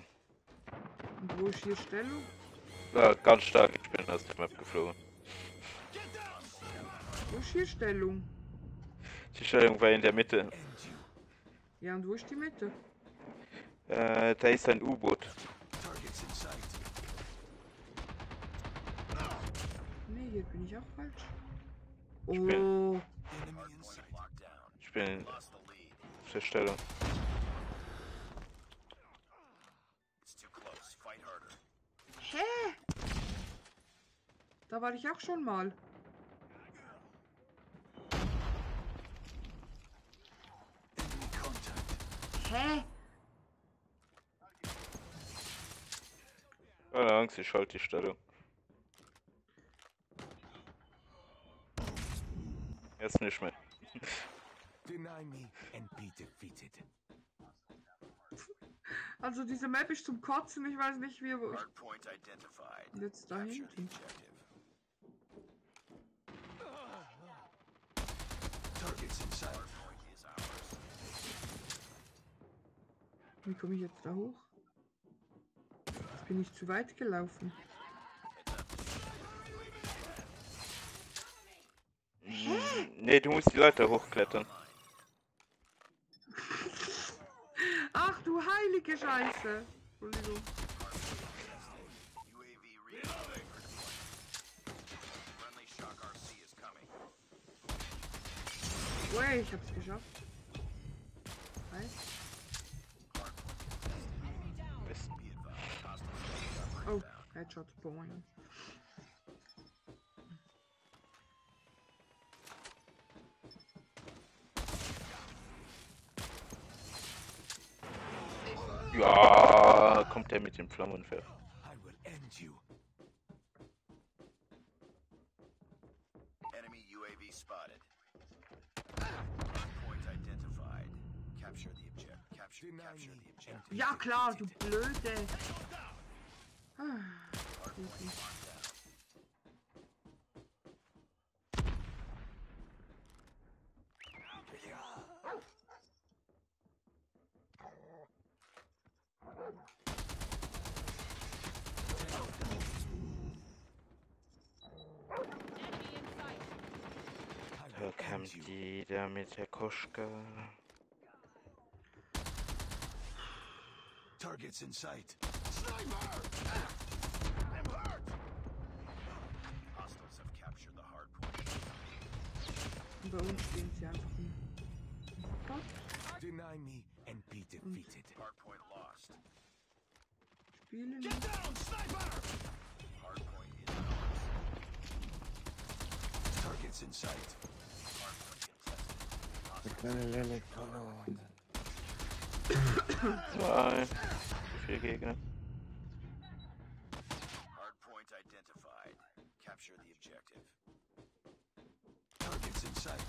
Speaker 7: Und wo ist hier Stellung?
Speaker 1: ja, ganz stark, ich bin aus der Map geflogen.
Speaker 7: Wo ist hier Stellung?
Speaker 1: Die Stellung war in der Mitte.
Speaker 7: Ja, und wo ist die Mitte?
Speaker 1: Äh, da ist ein U-Boot.
Speaker 7: Nee, hier bin ich auch falsch.
Speaker 1: Ich bin-
Speaker 7: Oh.
Speaker 1: Ich bin der Stellung.
Speaker 7: Da war ich auch schon mal. Hä?
Speaker 1: Keine Angst, ich halte die Stellung. Jetzt nicht mehr.
Speaker 3: Deny me and be defeated.
Speaker 7: Also diese Map ist zum Kotzen, ich weiß nicht wie... wo-
Speaker 2: identified.
Speaker 7: Jetzt da
Speaker 2: Capture the
Speaker 7: hinten.
Speaker 2: objective.
Speaker 4: Targets in sight.
Speaker 2: Hardpoint is ours.
Speaker 7: Wie komme ich jetzt da hoch? Jetzt bin ich zu weit gelaufen.
Speaker 1: Nee, du musst die Leiter hochklettern.
Speaker 7: Ach du heilige Scheiße! Entschuldigung. Way, ich hab's geschafft. Was?
Speaker 2: Oh,
Speaker 7: Headshot, boing.
Speaker 1: Ja, kommt der mit dem Flammenwerfer.
Speaker 7: Ja klar, du blöde. Ah,
Speaker 1: Da kam die da mit der Koschka.
Speaker 4: Targets in sight.
Speaker 2: Hostiles have captured the hardpoint.
Speaker 7: Und bei uns stehen sie einfach im Spot.
Speaker 3: Deny me and be defeated.
Speaker 2: Hardpoint lost.
Speaker 7: Spielen.
Speaker 2: Hardpoint is ours.
Speaker 4: Targets in sight.
Speaker 2: Hardpoint contested.
Speaker 8: Der kleine Lelek verloren.
Speaker 1: Zwei. Vier
Speaker 2: identified. Capture the objective.
Speaker 4: Targets in sight.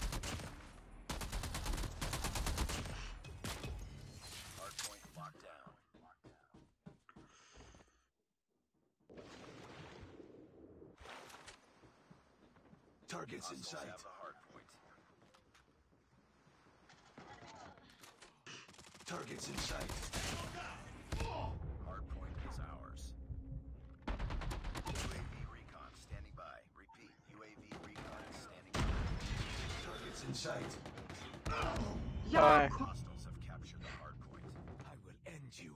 Speaker 2: Hardpoint locked down.
Speaker 4: Targets in sight.
Speaker 2: have the hardpoint.
Speaker 4: Targets in sight.
Speaker 2: Hardpoint is ours. UAV recon standing by. Repeat. UAV recon standing by.
Speaker 4: Targets in sight.
Speaker 7: Ja,
Speaker 1: Bye.
Speaker 2: Hostiles have captured the hardpoint.
Speaker 3: I will end you.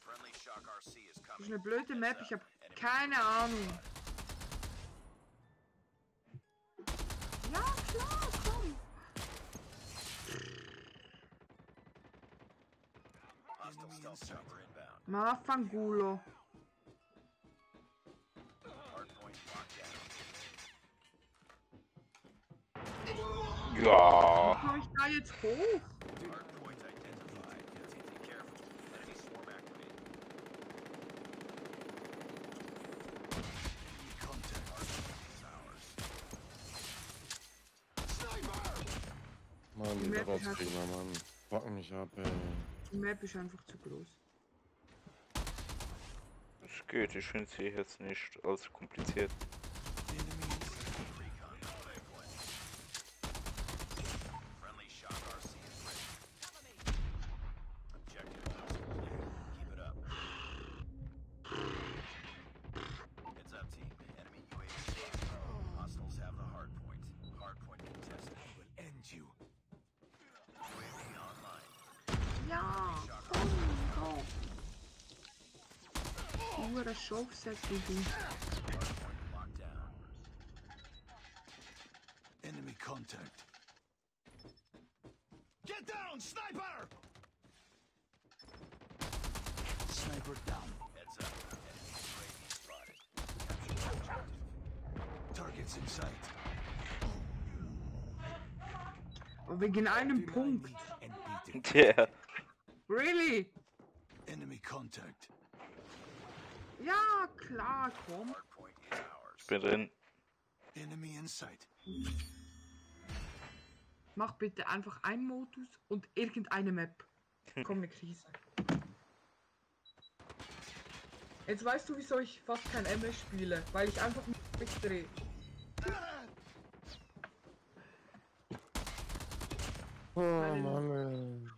Speaker 2: Friendly Shock RC is
Speaker 7: Das
Speaker 2: coming.
Speaker 7: ist eine blöde Map, ich habe
Speaker 2: Enemy
Speaker 7: keine Ahnung.
Speaker 2: Locked down.
Speaker 1: Ja.
Speaker 7: Wie komme ich da jetzt hoch?
Speaker 8: Mann,
Speaker 7: Map hat-
Speaker 8: Rausgegner, Mann. Fuck mich ab, ey.
Speaker 7: Die Map ist einfach zu groß.
Speaker 1: Es geht, ich finde sie jetzt nicht allzu kompliziert.
Speaker 4: Enemy
Speaker 2: Recon deployment. Friendly Shock RC is ready. Objective is complete. Keep it up. Heads up, team. Enemy UAV spotted. Hostiles have the hardpoint. Hardpoint contested.
Speaker 3: I will end you.
Speaker 2: UAV online.
Speaker 7: Ja, komm, komm. Hure Schaufsäcke, du.
Speaker 2: Hardpoint locked down.
Speaker 4: Enemy contact. Get down, sniper! Sniper down.
Speaker 2: Heads up. Enemy UAV spotted. Capture the objective.
Speaker 4: Targets in sight.
Speaker 7: Wegen einem
Speaker 3: Deny
Speaker 7: Punkt.
Speaker 3: me and be defeated.
Speaker 1: Ja.
Speaker 7: Really?
Speaker 4: Enemy contact.
Speaker 7: Ja, klar, komm.
Speaker 2: Hardpoint is ours.
Speaker 1: Bin drin.
Speaker 7: Mach bitte einfach einen Modus und irgendeine Map. (laughs) Komm, eine Krise. Jetzt weißt du, wieso ich fast kein MS spiele. Weil ich einfach nicht drehe.
Speaker 8: Oh, Mann.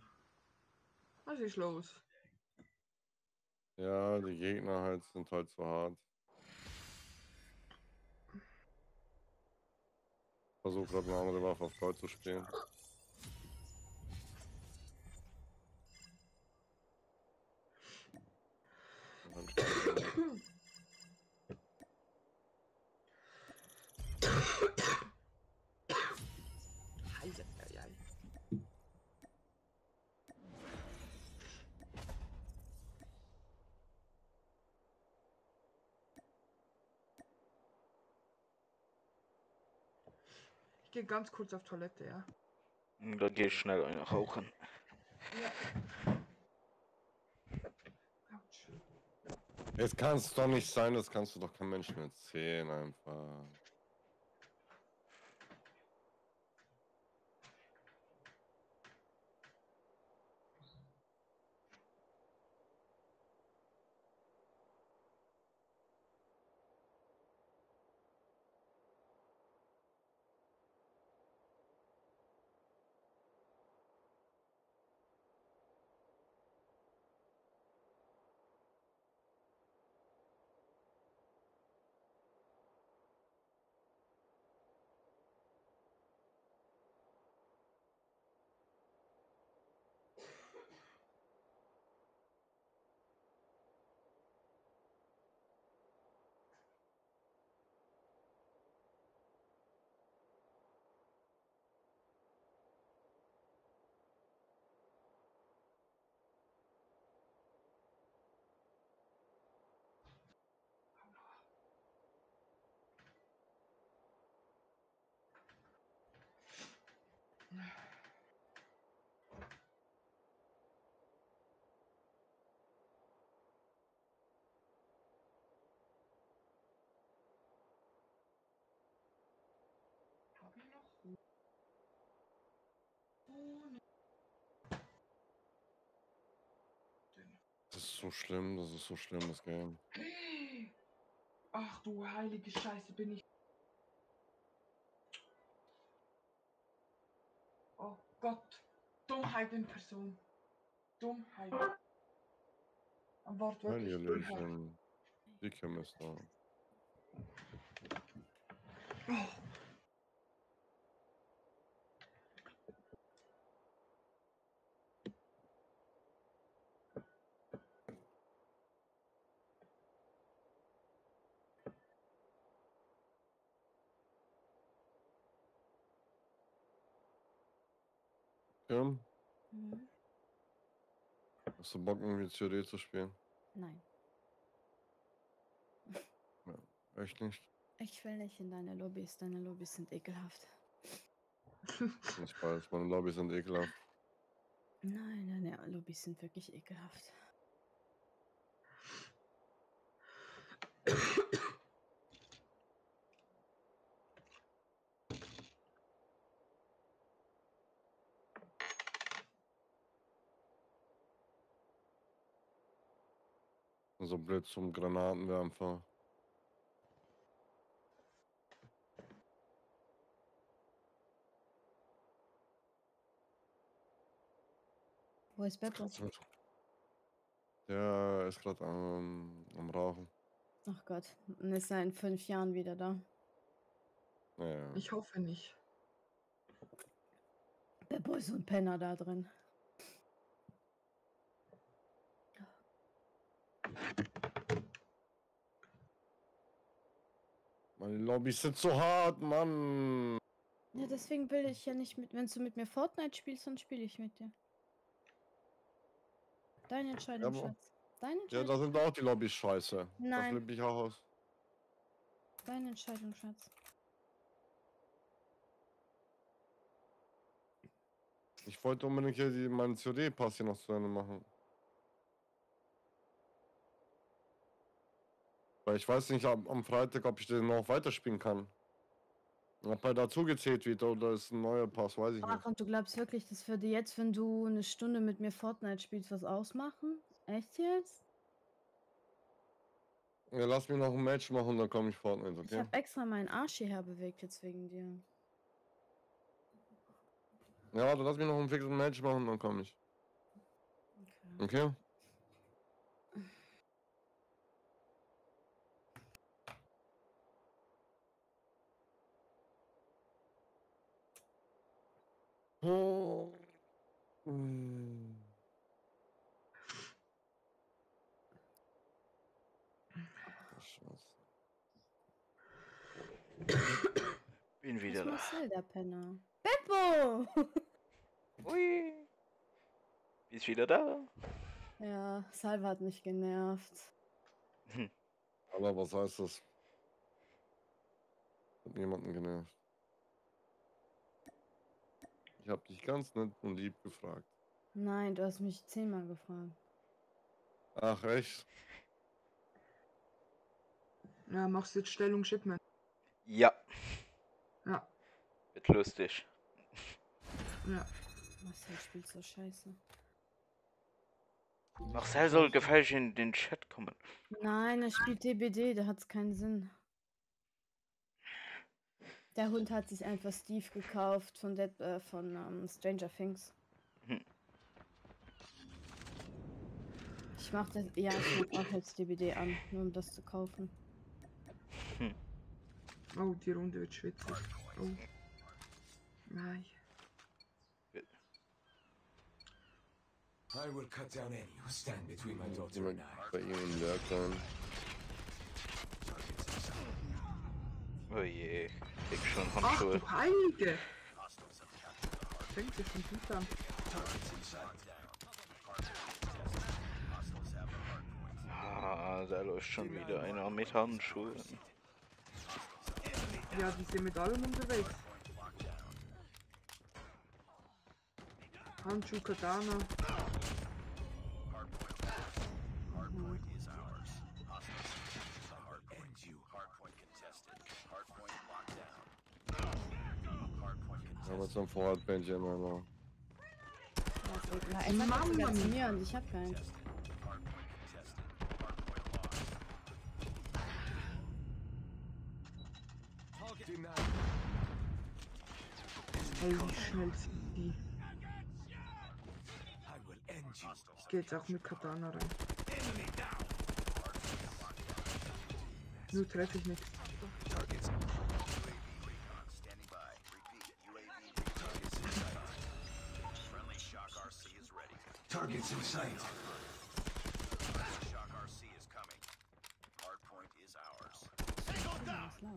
Speaker 7: Was ist los?
Speaker 8: Ja, die Gegner halt sind halt zu hart. Versuch gerade eine andere Waffe auf Gold zu spielen. Und spielen wir.
Speaker 7: Heieiei. Gehe ganz kurz auf Toilette, ja.
Speaker 1: Da gehe ich schnell eine rauchen.
Speaker 7: Ja. Autsch.
Speaker 8: Jetzt kann es doch nicht sein, das kannst du doch keinem Menschen erzählen einfach. Das ist so schlimm, das ist so schlimm, das Game.
Speaker 7: Ach du heilige Scheiße, bin ich. Oh Gott. Dummheit in Person. Dummheit. Am Wort wirklich Dummheit.
Speaker 8: Dicke Mister.
Speaker 7: Oh.
Speaker 8: Ja,
Speaker 9: Mhm.
Speaker 8: hast du Bock, irgendwie COD zu spielen?
Speaker 9: Nein, (laughs)
Speaker 8: Echt nicht?
Speaker 9: ich will nicht in deine Lobbys. Deine Lobbys sind ekelhaft.
Speaker 8: Ich weiß, meine Lobbys sind ekelhaft.
Speaker 9: Nein, deine Lobbys sind wirklich ekelhaft.
Speaker 8: So blöd zum Granatenwerfer.
Speaker 9: Wo ist Beppo?
Speaker 8: Der ist gerade am, am Rauchen.
Speaker 9: Ach Gott, und ist er in fünf Jahren wieder da?
Speaker 8: Naja.
Speaker 7: Ich hoffe nicht.
Speaker 9: Beppo ist so ein Penner da drin.
Speaker 8: Meine Lobbys sind so hart, Mann.
Speaker 9: Ja, deswegen will ich ja nicht mit. Wenn du mit mir Fortnite spielst, dann spiele ich mit dir. Deine Entscheidung,
Speaker 8: aber-
Speaker 9: Schatz. Deine
Speaker 8: Ja,
Speaker 9: Entscheidung.
Speaker 8: da sind auch die Lobbys scheiße. Das
Speaker 9: Nein.
Speaker 8: flippe ich auch aus.
Speaker 9: Deine Entscheidung, Schatz.
Speaker 8: Ich wollte unbedingt hier die, meinen COD-Pass hier noch zu Ende machen. Weil ich weiß nicht am, am Freitag, ob ich den noch weiterspielen kann. Ob er dazu gezählt wird oder ist ein neuer Pass, weiß ich
Speaker 9: Ach,
Speaker 8: nicht.
Speaker 9: und du glaubst wirklich, das würde jetzt, wenn du eine Stunde mit mir Fortnite spielst, was ausmachen? Echt jetzt?
Speaker 8: Ja, lass mich noch ein Match machen, dann komme ich Fortnite,
Speaker 9: Ich
Speaker 8: okay?
Speaker 9: habe extra meinen Arsch hierher bewegt jetzt wegen dir.
Speaker 8: Ja, warte, lass mich noch ein fixes Match machen, dann komme ich.
Speaker 9: Okay.
Speaker 8: Okay?
Speaker 1: Bin wieder
Speaker 9: ist
Speaker 1: da.
Speaker 9: Marcel, der Penner. Beppo!
Speaker 1: Ui. Bist wieder da?
Speaker 9: ja, Salva hat mich genervt.
Speaker 8: Aber was heißt das? Hat niemanden genervt. Ich habe dich ganz nett und lieb gefragt.
Speaker 9: Nein, du hast mich zehnmal gefragt.
Speaker 8: Ach, echt?
Speaker 7: Ja, machst du jetzt Stellung Shipment?
Speaker 1: Ja,
Speaker 7: Ja,
Speaker 1: wird lustig.
Speaker 7: ja.
Speaker 9: Marcel spielt so scheiße.
Speaker 1: Marcel soll gefällig in den Chat kommen.
Speaker 9: Nein, er spielt DBD, da hat's keinen Sinn. Der Hund hat sich einfach Steve gekauft von, Dead, äh, von ähm, Stranger Things.
Speaker 1: Hm.
Speaker 9: Ich mach das, ja, ich mach auch jetzt DBD an, nur um das zu kaufen.
Speaker 7: Oh, die Runde wird schwitzig. Oh. Nein.
Speaker 3: I will cut down any who stand between my daughter
Speaker 8: Jemand
Speaker 3: and I.
Speaker 8: bei ihm im Werk sein.
Speaker 1: Oh je, krieg schon
Speaker 7: Ach
Speaker 1: Handschuhe.
Speaker 7: du Heilige! Fängt sich schon gut an.
Speaker 1: Ah, da läuft schon wieder einer mit Handschuhen.
Speaker 7: Ja, die sind mit allem unterwegs. Handschuh, Katana.
Speaker 2: End you. Hardpoint contested. Hardpoint locked down. Hardpoint contested.
Speaker 8: Aber zum Vorratbändchen immer noch.
Speaker 9: Ja,
Speaker 7: Mann, Mann.
Speaker 9: mir und ich hab keinen.
Speaker 7: Hey, wie schnell sind die?
Speaker 3: I will end you.
Speaker 7: Ich geh jetzt auch mit Katana rein. Nur treffe ich nichts.
Speaker 2: Targets in sight. Shock RC is coming. Hardpoint is ours.
Speaker 9: Lauert, ja.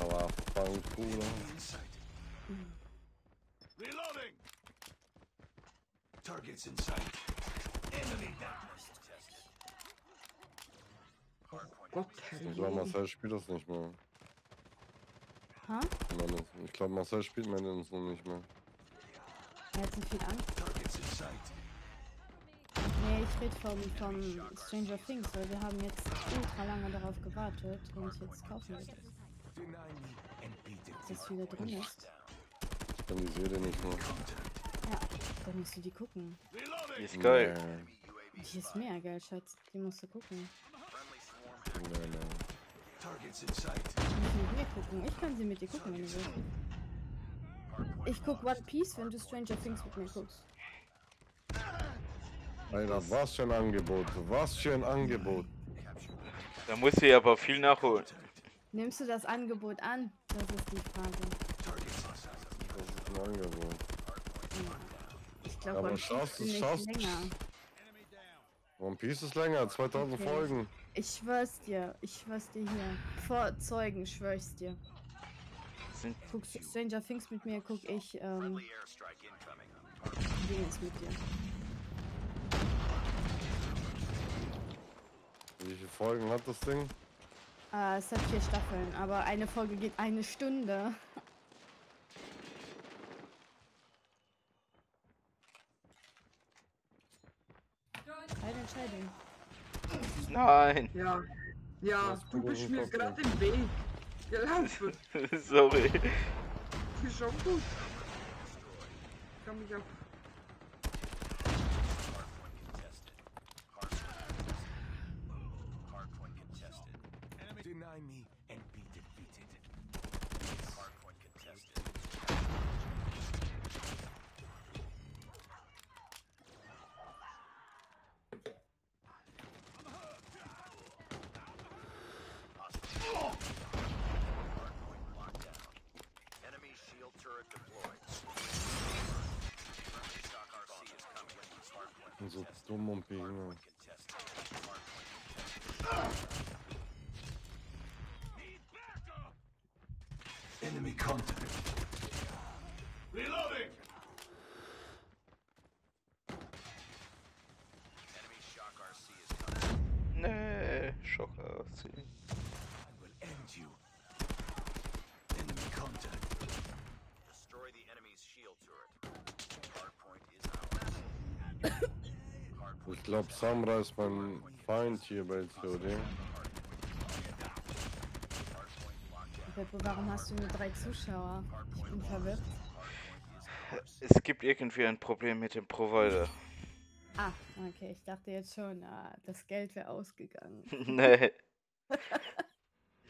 Speaker 8: Aber fang cool.
Speaker 4: Reloading. Targets in sight. Enemy down.
Speaker 7: Gott,
Speaker 8: Ich glaube, Marcel spielt das nicht mehr. Meines- Ich glaube, Marcel spielt Maintenance noch nicht mehr.
Speaker 9: Er hat viel Angst.
Speaker 4: Targets in sight.
Speaker 9: Nee, ich rede vom, vom Stranger Things, weil wir haben jetzt ultra lange darauf gewartet und jetzt kaufen wir das. Dass das wieder drin ist.
Speaker 8: Ich kann die Serie nicht mehr.
Speaker 9: Ja, dann musst du die gucken.
Speaker 1: Die ist geil.
Speaker 8: Nee,
Speaker 9: Die ist mega geil, Schatz. Die musst du gucken.
Speaker 8: nee, nee.
Speaker 4: Targets in sight.
Speaker 9: Du musst mit mir gucken. Ich kann sie mit dir gucken, wenn du willst. Ich guck One Piece, wenn du Stranger Things mit mir guckst.
Speaker 8: Alter, was für ein Angebot. Was für ein Angebot.
Speaker 1: Da muss sie aber viel nachholen.
Speaker 9: Nimmst du das Angebot an? Das ist die Frage.
Speaker 8: Das ist ein Angebot.
Speaker 9: Ich glaube,
Speaker 8: Aber
Speaker 9: One
Speaker 8: schaust
Speaker 9: Piece
Speaker 8: du-
Speaker 9: ich länger.
Speaker 8: One Piece ist länger, 2000
Speaker 9: Okay.
Speaker 8: Folgen.
Speaker 9: Ich schwör's dir. Ich schwör's dir hier. Vor Zeugen schwör ich's dir. Du Stranger Things mit mir, guck ich ähm. Dingens mit dir.
Speaker 8: Wie viele Folgen hat das Ding?
Speaker 9: Äh, es hat vier Staffeln, aber eine Folge geht eine Stunde. Keine Entscheidung.
Speaker 1: Nein.
Speaker 7: Ja. Ja, du bist mir gerade im Weg gelaufen. (laughs)
Speaker 1: Sorry.
Speaker 7: Ist schon gut. Ich kann mich auch.
Speaker 2: Hardpoint contested.
Speaker 3: Deny me and beat it, beat it.
Speaker 2: Hardpoint contested. Hardpoint locked down. Enemy shield turret deployed. Friendly Shock RC is coming. Hardpoint
Speaker 8: Und so
Speaker 2: contested.
Speaker 8: Dumm glaube, Samra ist mein Feind hier bei COD.
Speaker 9: Beppo, warum hast du nur drei Zuschauer? Ich bin verwirrt.
Speaker 1: Es gibt irgendwie ein Problem mit dem Provider.
Speaker 9: Ah, okay, ich dachte jetzt schon, ah, das Geld wäre ausgegangen. (laughs) (laughs)
Speaker 1: nee.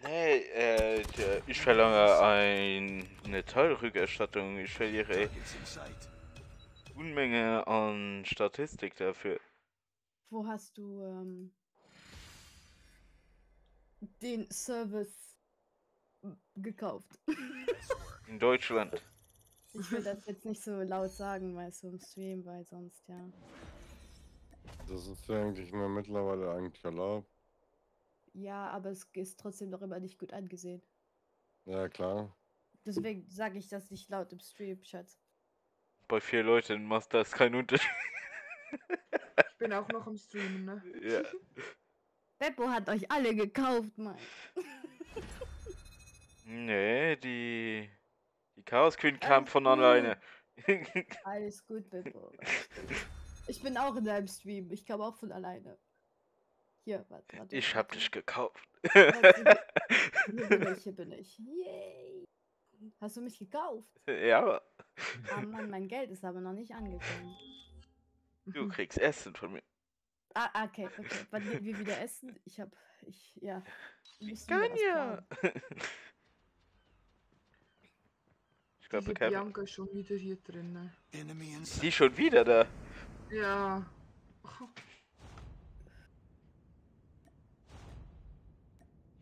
Speaker 1: Nee, äh, ich verlange ein, eine Teilrückerstattung. Ich verliere. Unmenge an Statistik dafür.
Speaker 9: Wo hast du ähm, den Service gekauft? (laughs)
Speaker 1: In Deutschland.
Speaker 9: Ich will das jetzt nicht so laut sagen, weißt du, im Stream, weil sonst ja.
Speaker 8: Das ist ja eigentlich mir mittlerweile eigentlich erlaubt.
Speaker 9: Ja, aber es ist trotzdem noch immer nicht gut angesehen.
Speaker 8: Ja, klar.
Speaker 9: Deswegen sage ich das nicht laut im Stream, Schatz.
Speaker 1: Bei vier Leuten macht das keinen Unterschied.
Speaker 7: Ich bin auch noch am Streamen, ne?
Speaker 1: ja.
Speaker 9: Beppo hat euch alle gekauft, Mann.
Speaker 1: Nee, die. Die Chaos Queen kam
Speaker 9: Alles
Speaker 1: von
Speaker 9: gut.
Speaker 1: alleine.
Speaker 9: Alles gut, Beppo. Ich bin auch in deinem Stream. Ich kam auch von alleine. Hier, warte, warte.
Speaker 1: ich hab dich gekauft.
Speaker 9: Hier bin ich, hier bin ich. Yay! Hast du mich gekauft?
Speaker 1: ja,
Speaker 9: Ah Mann, mein Geld ist aber noch nicht angekommen.
Speaker 1: Du kriegst Essen von mir.
Speaker 9: Ah, okay, okay. Wann gehen wir wieder essen? Ich hab, ich, ja. wieder
Speaker 1: Kann ja. (laughs) Ich glaube, Kevin.
Speaker 7: Bianca ist schon wieder hier drin. Ne?
Speaker 1: Die schon wieder da.
Speaker 7: Ja. (laughs)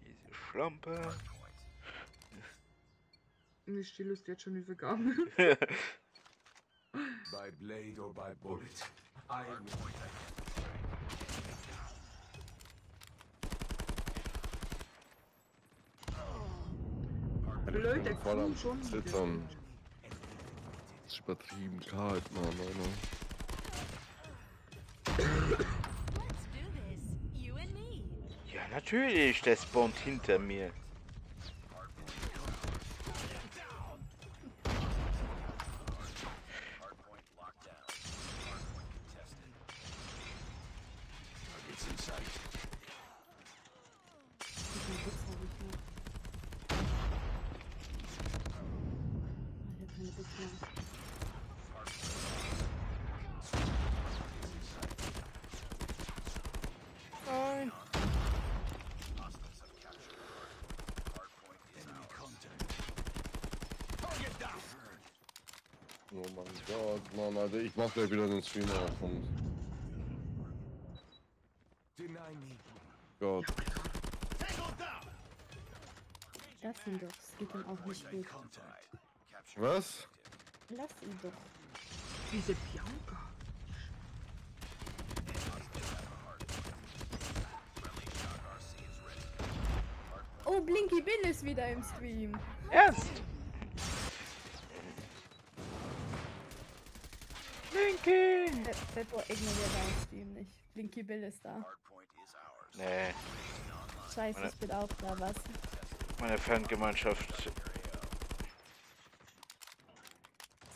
Speaker 1: Diese Schlampe. (laughs)
Speaker 7: Die Still ist jetzt schon übergangen.
Speaker 3: By blade or by bullet. I am
Speaker 8: voll am
Speaker 7: Kuh schon.
Speaker 8: Zittern. Das ist übertrieben kalt, Mann, Alter.
Speaker 1: Ja, natürlich, der spawnt hinter mir.
Speaker 2: Hardpoint locked down. Hardpoint contested.
Speaker 4: Targets in sight.
Speaker 9: Wie viel Bits hab ich noch? Ich hab keine Bits mehr.
Speaker 1: Nein.
Speaker 2: Hostiles have captured the hardpoint. Hardpoint is
Speaker 4: Enemy
Speaker 2: ours.
Speaker 4: contact. Target down.
Speaker 8: Oh mein Gott, Mann, Alter, ich mach gleich wieder den Stream auf und
Speaker 3: Deny me.
Speaker 8: Gott.
Speaker 9: Lass ihn doch, es geht ihm auch nicht gut.
Speaker 8: Was?
Speaker 9: Lass ihn doch.
Speaker 7: Diese Bianca.
Speaker 9: Oh, Blinky Bill ist wieder im Stream.
Speaker 1: Ernst?
Speaker 9: Beppo ignoriert deinen Stream nicht. Blinky Bill ist da.
Speaker 1: Nee,
Speaker 9: Scheiße, ich bin auch da, was?
Speaker 1: meine Fangemeinschaft.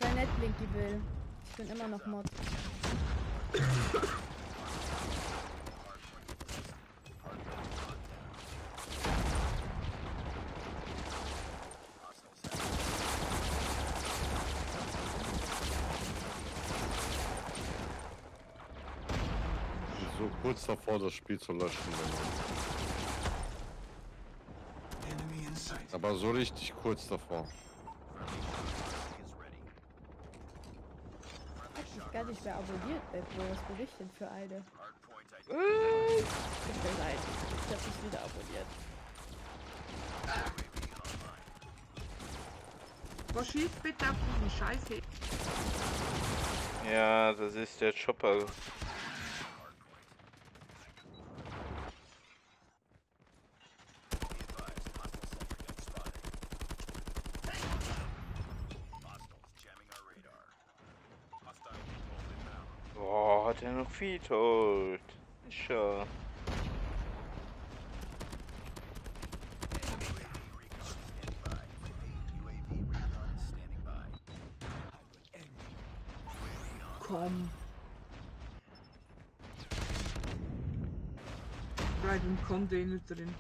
Speaker 9: Sei nett, Blinky Bill. Ich bin immer noch Mod.
Speaker 8: So kurz davor, das Spiel zu löschen. Aber so richtig kurz davor.
Speaker 9: gar nicht mehr abonniert, Beppo. Was bin ich denn für eine?
Speaker 1: Äh,
Speaker 9: Tut mir leid. Ich hab dich wieder abonniert.
Speaker 7: Was schießt bitte auf diesen Scheiße?
Speaker 1: Ja, das ist der Chopper. Hat er noch viel tot. Sure.
Speaker 2: By.
Speaker 7: Komm. Right im Container drin.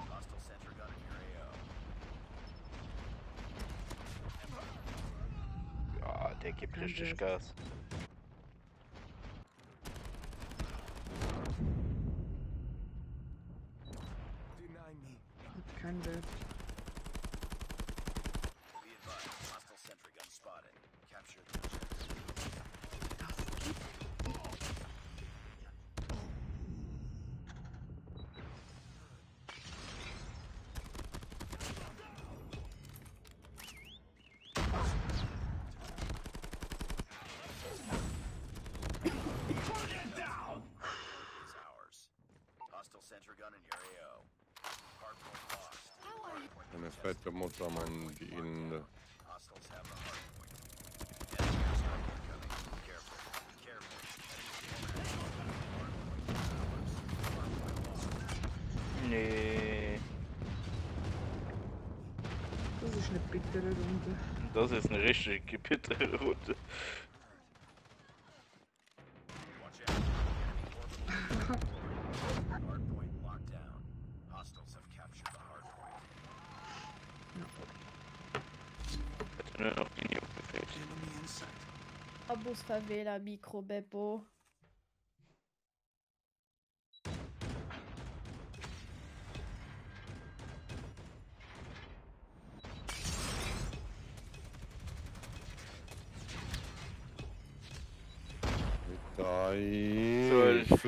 Speaker 1: Ja, der gibt richtig. Gas.
Speaker 3: Deny me.
Speaker 7: Hat keinen Wert.
Speaker 2: Be advised, hostile sentry gun spotted. Capture the objective. is ours. Hostile sentry gun in your AO. Hardpoint lost. Hardpoint
Speaker 8: Eine
Speaker 2: contested.
Speaker 8: fette Mutter, Mann, die ihnen.
Speaker 2: Hostiles have the hardpoint. Enemy airstrike incoming. Careful. Careful. Hardpoint is ours. Hardpoint lost.
Speaker 1: Nee,
Speaker 7: Das ist eine bittere Runde.
Speaker 1: das ist eine richtig bittere Runde.
Speaker 2: Watch out. Enemy orbital.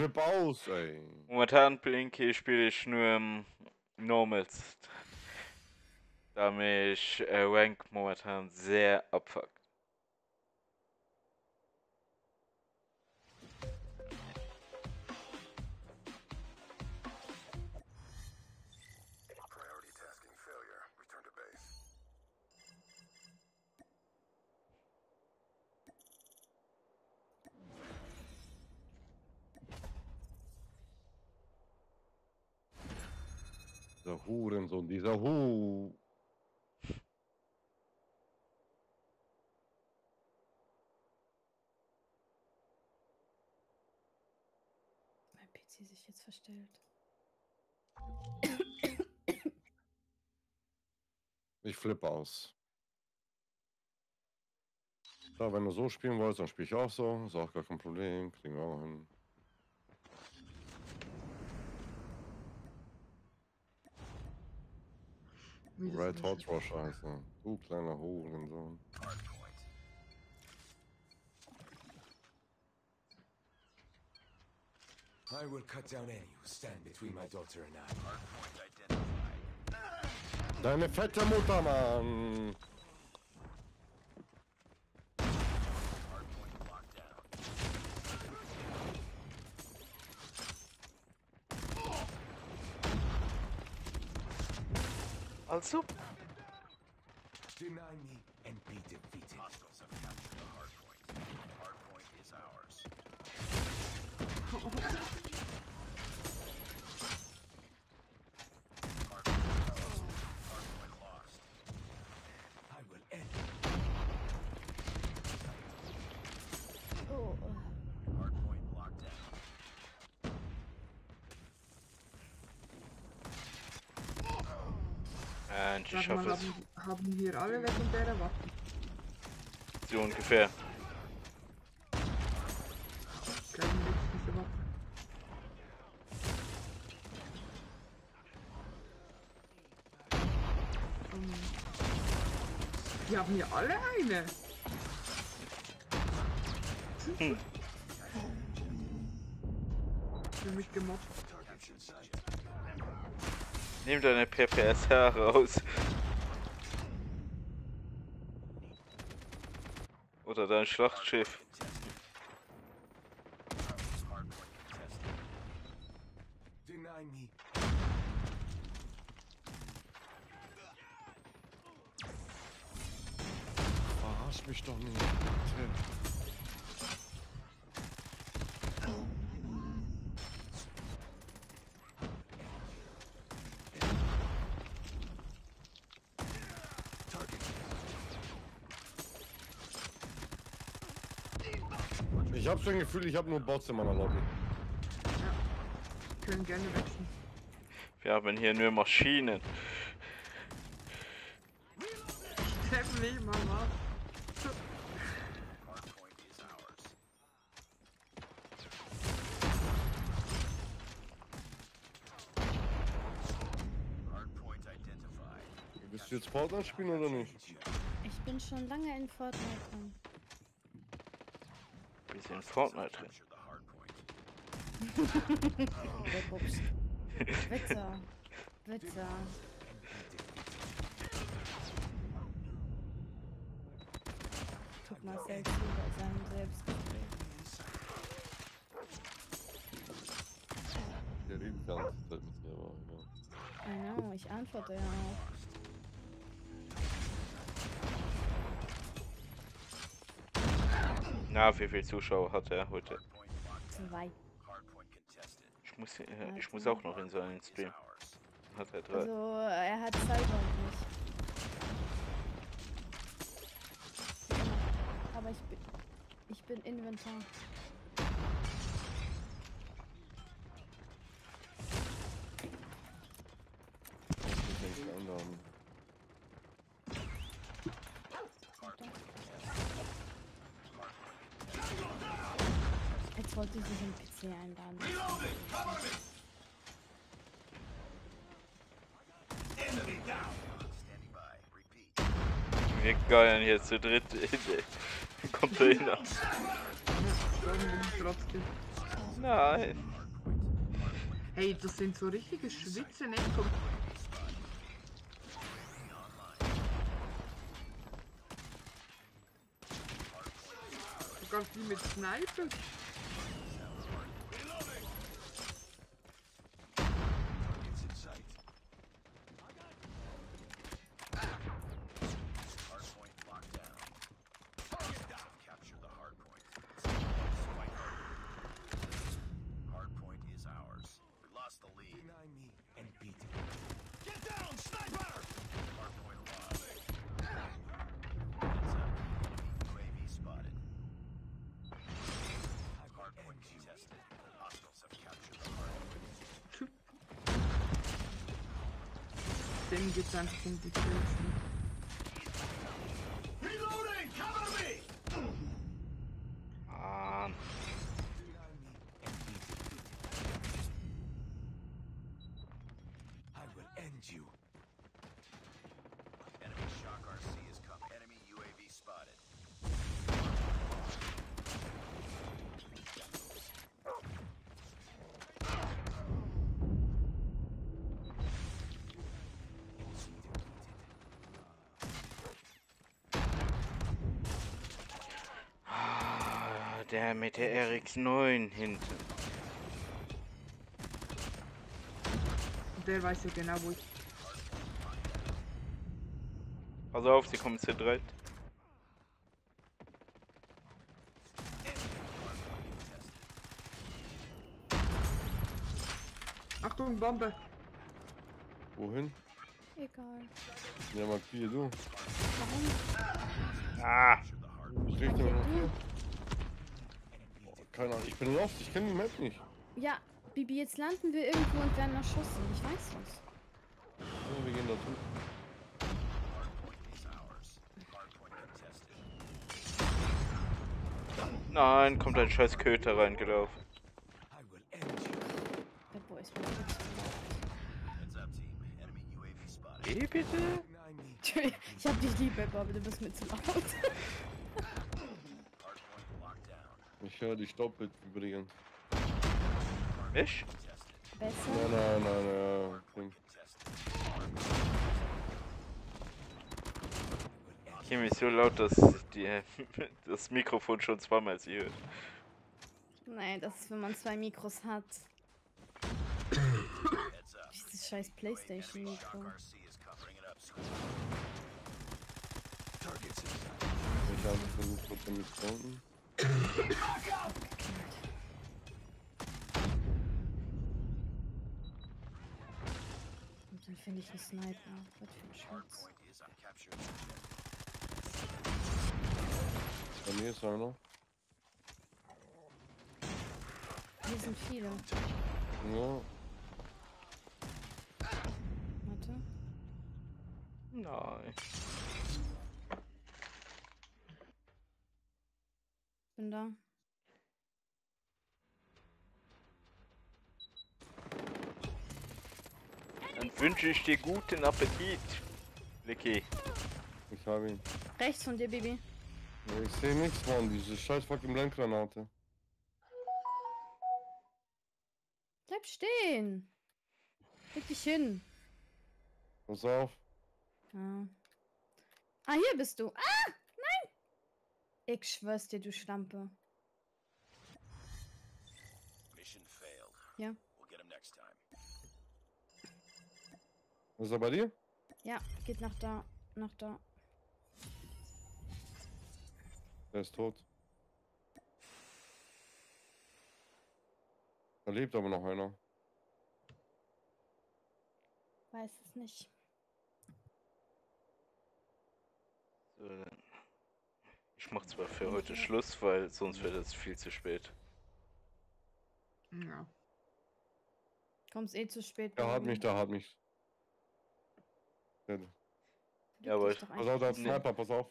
Speaker 8: Flipp aus, ey.
Speaker 1: Momentan Blinky spiele ich nur im Normals. Da mich äh, Rank momentan sehr abfuckt.
Speaker 8: Ich flippe aus. Klar, wenn du so spielen wolltest, dann spiel ich auch so. Ist auch gar kein Problem. Kriegen wir auch hin. Red. Hot Rush, also. Du kleiner Hurensohn.
Speaker 3: I will cut down any who stand between my daughter and I.
Speaker 8: Deine fette Mutter, Mann.
Speaker 2: Hardpoint locked down.
Speaker 1: Also,
Speaker 3: Deny me and be defeated.
Speaker 2: Hostiles have captured the hardpoint. Hardpoint is ours. Hardpoint lost. Hardpoint lost.
Speaker 3: I will end.
Speaker 9: Oh,
Speaker 2: Hardpoint locked down.
Speaker 1: und ich
Speaker 7: Sag
Speaker 1: schaffe
Speaker 7: mal,
Speaker 1: es
Speaker 7: haben, haben hier alle legendäre Waffen?
Speaker 1: so ungefähr.
Speaker 7: Diese Waffen. Ähm, Die haben hier alle eine.
Speaker 1: Hm.
Speaker 7: Für mich gemobbt.
Speaker 1: Nimm deine PPS heraus. Dein Schlachtschiff.
Speaker 2: Hardpoint contested.
Speaker 3: Deny me.
Speaker 8: Verarsch mich doch nicht. Bitte. Ich hab so ein Gefühl, ich habe nur Bots in meiner Lobby.
Speaker 7: Können gerne wechseln.
Speaker 1: Wir haben hier nur Maschinen.
Speaker 7: Treff mich mal was.
Speaker 2: Hardpoint is ours. Hardpoint identified.
Speaker 8: Willst du jetzt Fortnite spielen oder nicht?
Speaker 9: Ich bin schon lange in Fortnite drin.
Speaker 1: In Fortnite drin.
Speaker 9: Witzer. Witzer. Tut mal selbst über seinem Selbstgespräch.
Speaker 8: Der die ganze Zeit mit mir, aber ja.
Speaker 9: I know, ich antworte ja auch.
Speaker 1: Na, wie viele Zuschauer hat er heute?
Speaker 9: Zwei.
Speaker 1: Ich muss, äh, ich muss auch noch in seinen Stream.
Speaker 2: Ours.
Speaker 1: Hat er drei.
Speaker 9: Also, er hat zwei und nicht. Aber ich bin. Ich bin Inventar.
Speaker 8: Ich muss mich nicht einladen.
Speaker 9: Jetzt wollte ich sich im
Speaker 2: By. Repeat.
Speaker 1: Wir geilen hier zu dritt in den (laughs) Container.
Speaker 7: Dann.
Speaker 1: Nein.
Speaker 7: Hey, das sind so richtige Schwitze, ne? Komm. Sogar die mit Sniper.
Speaker 4: Targets in sight.
Speaker 2: Hardpoint locked down. Capture the hardpoint. Fight hard. Hardpoint is ours. We lost the lead.
Speaker 3: Deny me and beat it.
Speaker 4: Get down, sniper!
Speaker 2: Hardpoint lost. Heads up. UAV spotted. Hardpoint contested. Hostiles have captured the hardpoint.
Speaker 7: Dem geht's einfach um die Kills.
Speaker 4: Reloading! Cover me!
Speaker 1: Mann.
Speaker 3: Deny me and beat it. I will end you.
Speaker 2: Enemy Shock RC is coming. Enemy UAV spotted.
Speaker 1: Ah, Der mit der RX9 hinten.
Speaker 7: Der weiß ja genau, wo ich.
Speaker 1: Pass auf, sie kommen zu dritt.
Speaker 7: Achtung, Bombe!
Speaker 8: Wohin?
Speaker 9: Egal.
Speaker 8: Ja, markier du.
Speaker 9: Warum?
Speaker 1: Ah,
Speaker 8: Ich richte hier. Keine Ahnung, ich bin lost, ich kenne die Map nicht.
Speaker 9: Ja, Bibi, jetzt landen wir irgendwo und werden erschossen. Ich weiß was.
Speaker 8: Ja, wir gehen dazu.
Speaker 1: Nein, kommt ein scheiß Köter reingelaufen. Wie bitte?
Speaker 9: Ich hab dich lieb, aber du bist mir zu laut. (laughs)
Speaker 8: Ich höre dich doppelt vibrieren.
Speaker 1: Ich?
Speaker 8: Nein,
Speaker 9: Besser?
Speaker 8: nein, nein, nein. Ding.
Speaker 2: Contested.
Speaker 1: Hier ist so laut, dass die, (laughs) das Mikrofon schon zweimal sie hört.
Speaker 9: Nein, das ist, wenn man zwei Mikros hat. Dieses scheiß Playstation-Mikro.
Speaker 8: Ich habe versucht, trotzdem mit Fronten.
Speaker 9: Und dann finde ich einen Sniper. Was für ein
Speaker 2: Schatz.
Speaker 8: Bei mir ist einer.
Speaker 9: Hier sind viele.
Speaker 8: Ja. Warte.
Speaker 1: Nein.
Speaker 9: Bin da.
Speaker 1: Dann wünsche ich dir guten Appetit, Licky.
Speaker 8: Ich habe ihn.
Speaker 9: Rechts von dir, Baby.
Speaker 8: Ich sehe nichts, Mann. Diese scheiß fucking Blendgranate.
Speaker 9: Bleib stehen. Leg dich hin.
Speaker 8: Pass auf.
Speaker 9: Ja. Ah, hier bist du. Ah. Ich schwör's dir, du Schlampe.
Speaker 2: Mission failed.
Speaker 9: Ja.
Speaker 2: We'll get him next time.
Speaker 8: Ist er bei dir?
Speaker 9: Ja, geht nach da. Nach da.
Speaker 8: Der ist tot. Da lebt aber noch einer.
Speaker 9: Weiß es nicht.
Speaker 1: So, dann- Ich mach zwar für heute Schluss, weil sonst wird es viel zu spät.
Speaker 7: Ja.
Speaker 9: Kommst eh zu spät.
Speaker 8: Der hat mich, der hat mich.
Speaker 1: Ja, aber ich-
Speaker 8: pass auf,
Speaker 1: Nee.
Speaker 8: Sniper, pass auf.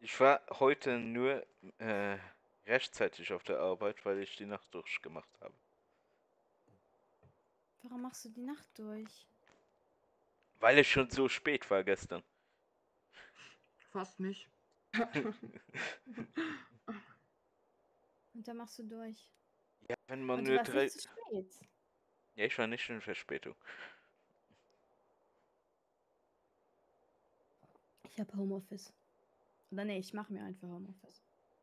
Speaker 1: Ich war heute nur äh, rechtzeitig auf der Arbeit, weil ich die Nacht durchgemacht habe.
Speaker 9: Warum machst du die Nacht durch?
Speaker 1: Weil es schon so spät war gestern.
Speaker 7: Fast nicht. (laughs)
Speaker 9: Und dann machst du durch.
Speaker 1: Ja, wenn man
Speaker 9: Und
Speaker 1: nur drei.
Speaker 9: nicht zu spät.
Speaker 1: Ja, ich war nicht in Verspätung.
Speaker 9: Ich habe Homeoffice. Oder nee, ich mache mir einfach Homeoffice.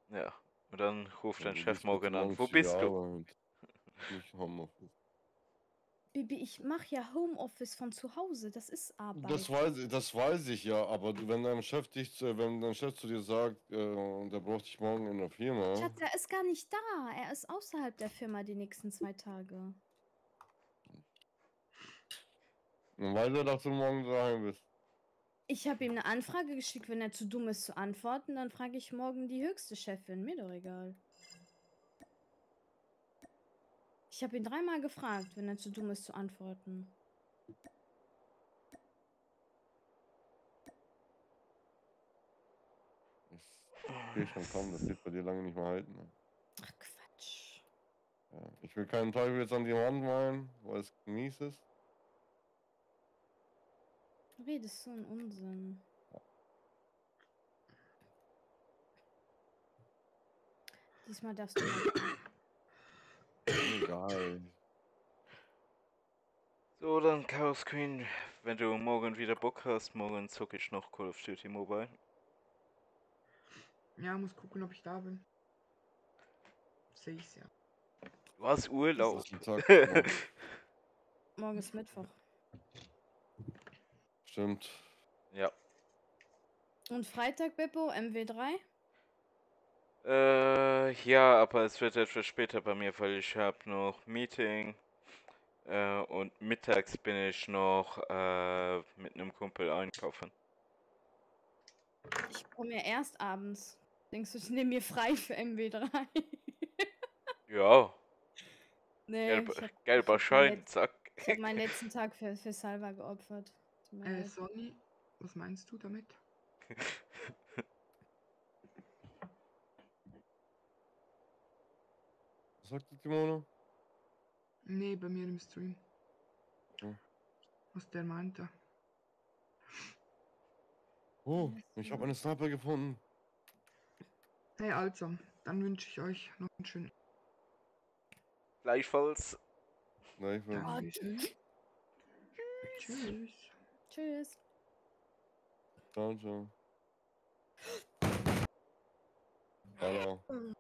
Speaker 1: Ja. Und dann ruft dein Chef morgen an. Wo bist du? (laughs)
Speaker 8: Nicht Homeoffice.
Speaker 9: Bibi, ich mache ja Homeoffice von zu Hause. Das ist Arbeit.
Speaker 8: Das weiß, ich- das weiß ich ja, aber wenn dein Chef dich, zu- wenn dein Chef zu dir sagt, äh, der braucht dich morgen in der Firma,
Speaker 9: Schatz, er ist gar nicht da. Er ist außerhalb der Firma die nächsten zwei Tage.
Speaker 8: dann weiß er, dass du morgen daheim bist.
Speaker 9: Ich habe ihm eine Anfrage geschickt. Wenn er zu dumm ist zu antworten, dann frage ich morgen die höchste Chefin. Mir doch egal. Ich habe ihn dreimal gefragt, wenn er zu dumm ist zu antworten.
Speaker 8: Ich sehe schon kommen, das wird bei dir lange nicht mehr halten. Ne?
Speaker 9: Ach Quatsch.
Speaker 8: Ja. Ich will keinen Teufel jetzt an die Wand malen, weil es mies ist.
Speaker 9: Du redest so einen Unsinn. Diesmal darfst du.
Speaker 8: Egal.
Speaker 1: So, dann Chaos Queen. Wenn du morgen wieder Bock hast, morgen zocke ich noch Call of Duty Mobile.
Speaker 7: Ja, muss gucken, ob ich da bin. Sehe ich's ja.
Speaker 1: Du hast Urlaub. (laughs)
Speaker 9: Morgen ist Mittwoch.
Speaker 8: Stimmt.
Speaker 1: ja.
Speaker 9: Und Freitag, Beppo, MW3?
Speaker 1: Äh, ja, aber es wird etwas später bei mir, weil ich habe noch Meeting. Äh, und mittags bin ich noch äh, mit einem Kumpel einkaufen.
Speaker 9: Ich komme ja erst abends. Denkst du, ich nehme mir frei für MW3? (laughs)
Speaker 1: Ja,
Speaker 9: nee,
Speaker 1: gelb,
Speaker 9: ich hab,
Speaker 1: gelber
Speaker 9: meinen
Speaker 1: Schein, zack.
Speaker 9: ich hab meinen letzten Tag für, für Salva geopfert.
Speaker 7: Äh. Sonny, was meinst du damit? (laughs)
Speaker 8: Was sagt die Timone?
Speaker 7: Nee, bei mir im Stream.
Speaker 8: Hm.
Speaker 7: Was der meinte.
Speaker 8: Oh, ich habe eine Sniper gefunden.
Speaker 7: Hey, also, dann wünsche ich euch noch einen schönen
Speaker 1: Gleichfalls.
Speaker 7: Dankeschön. Tschüss.
Speaker 9: Tschüss.
Speaker 8: Ciao, ciao. Hallo.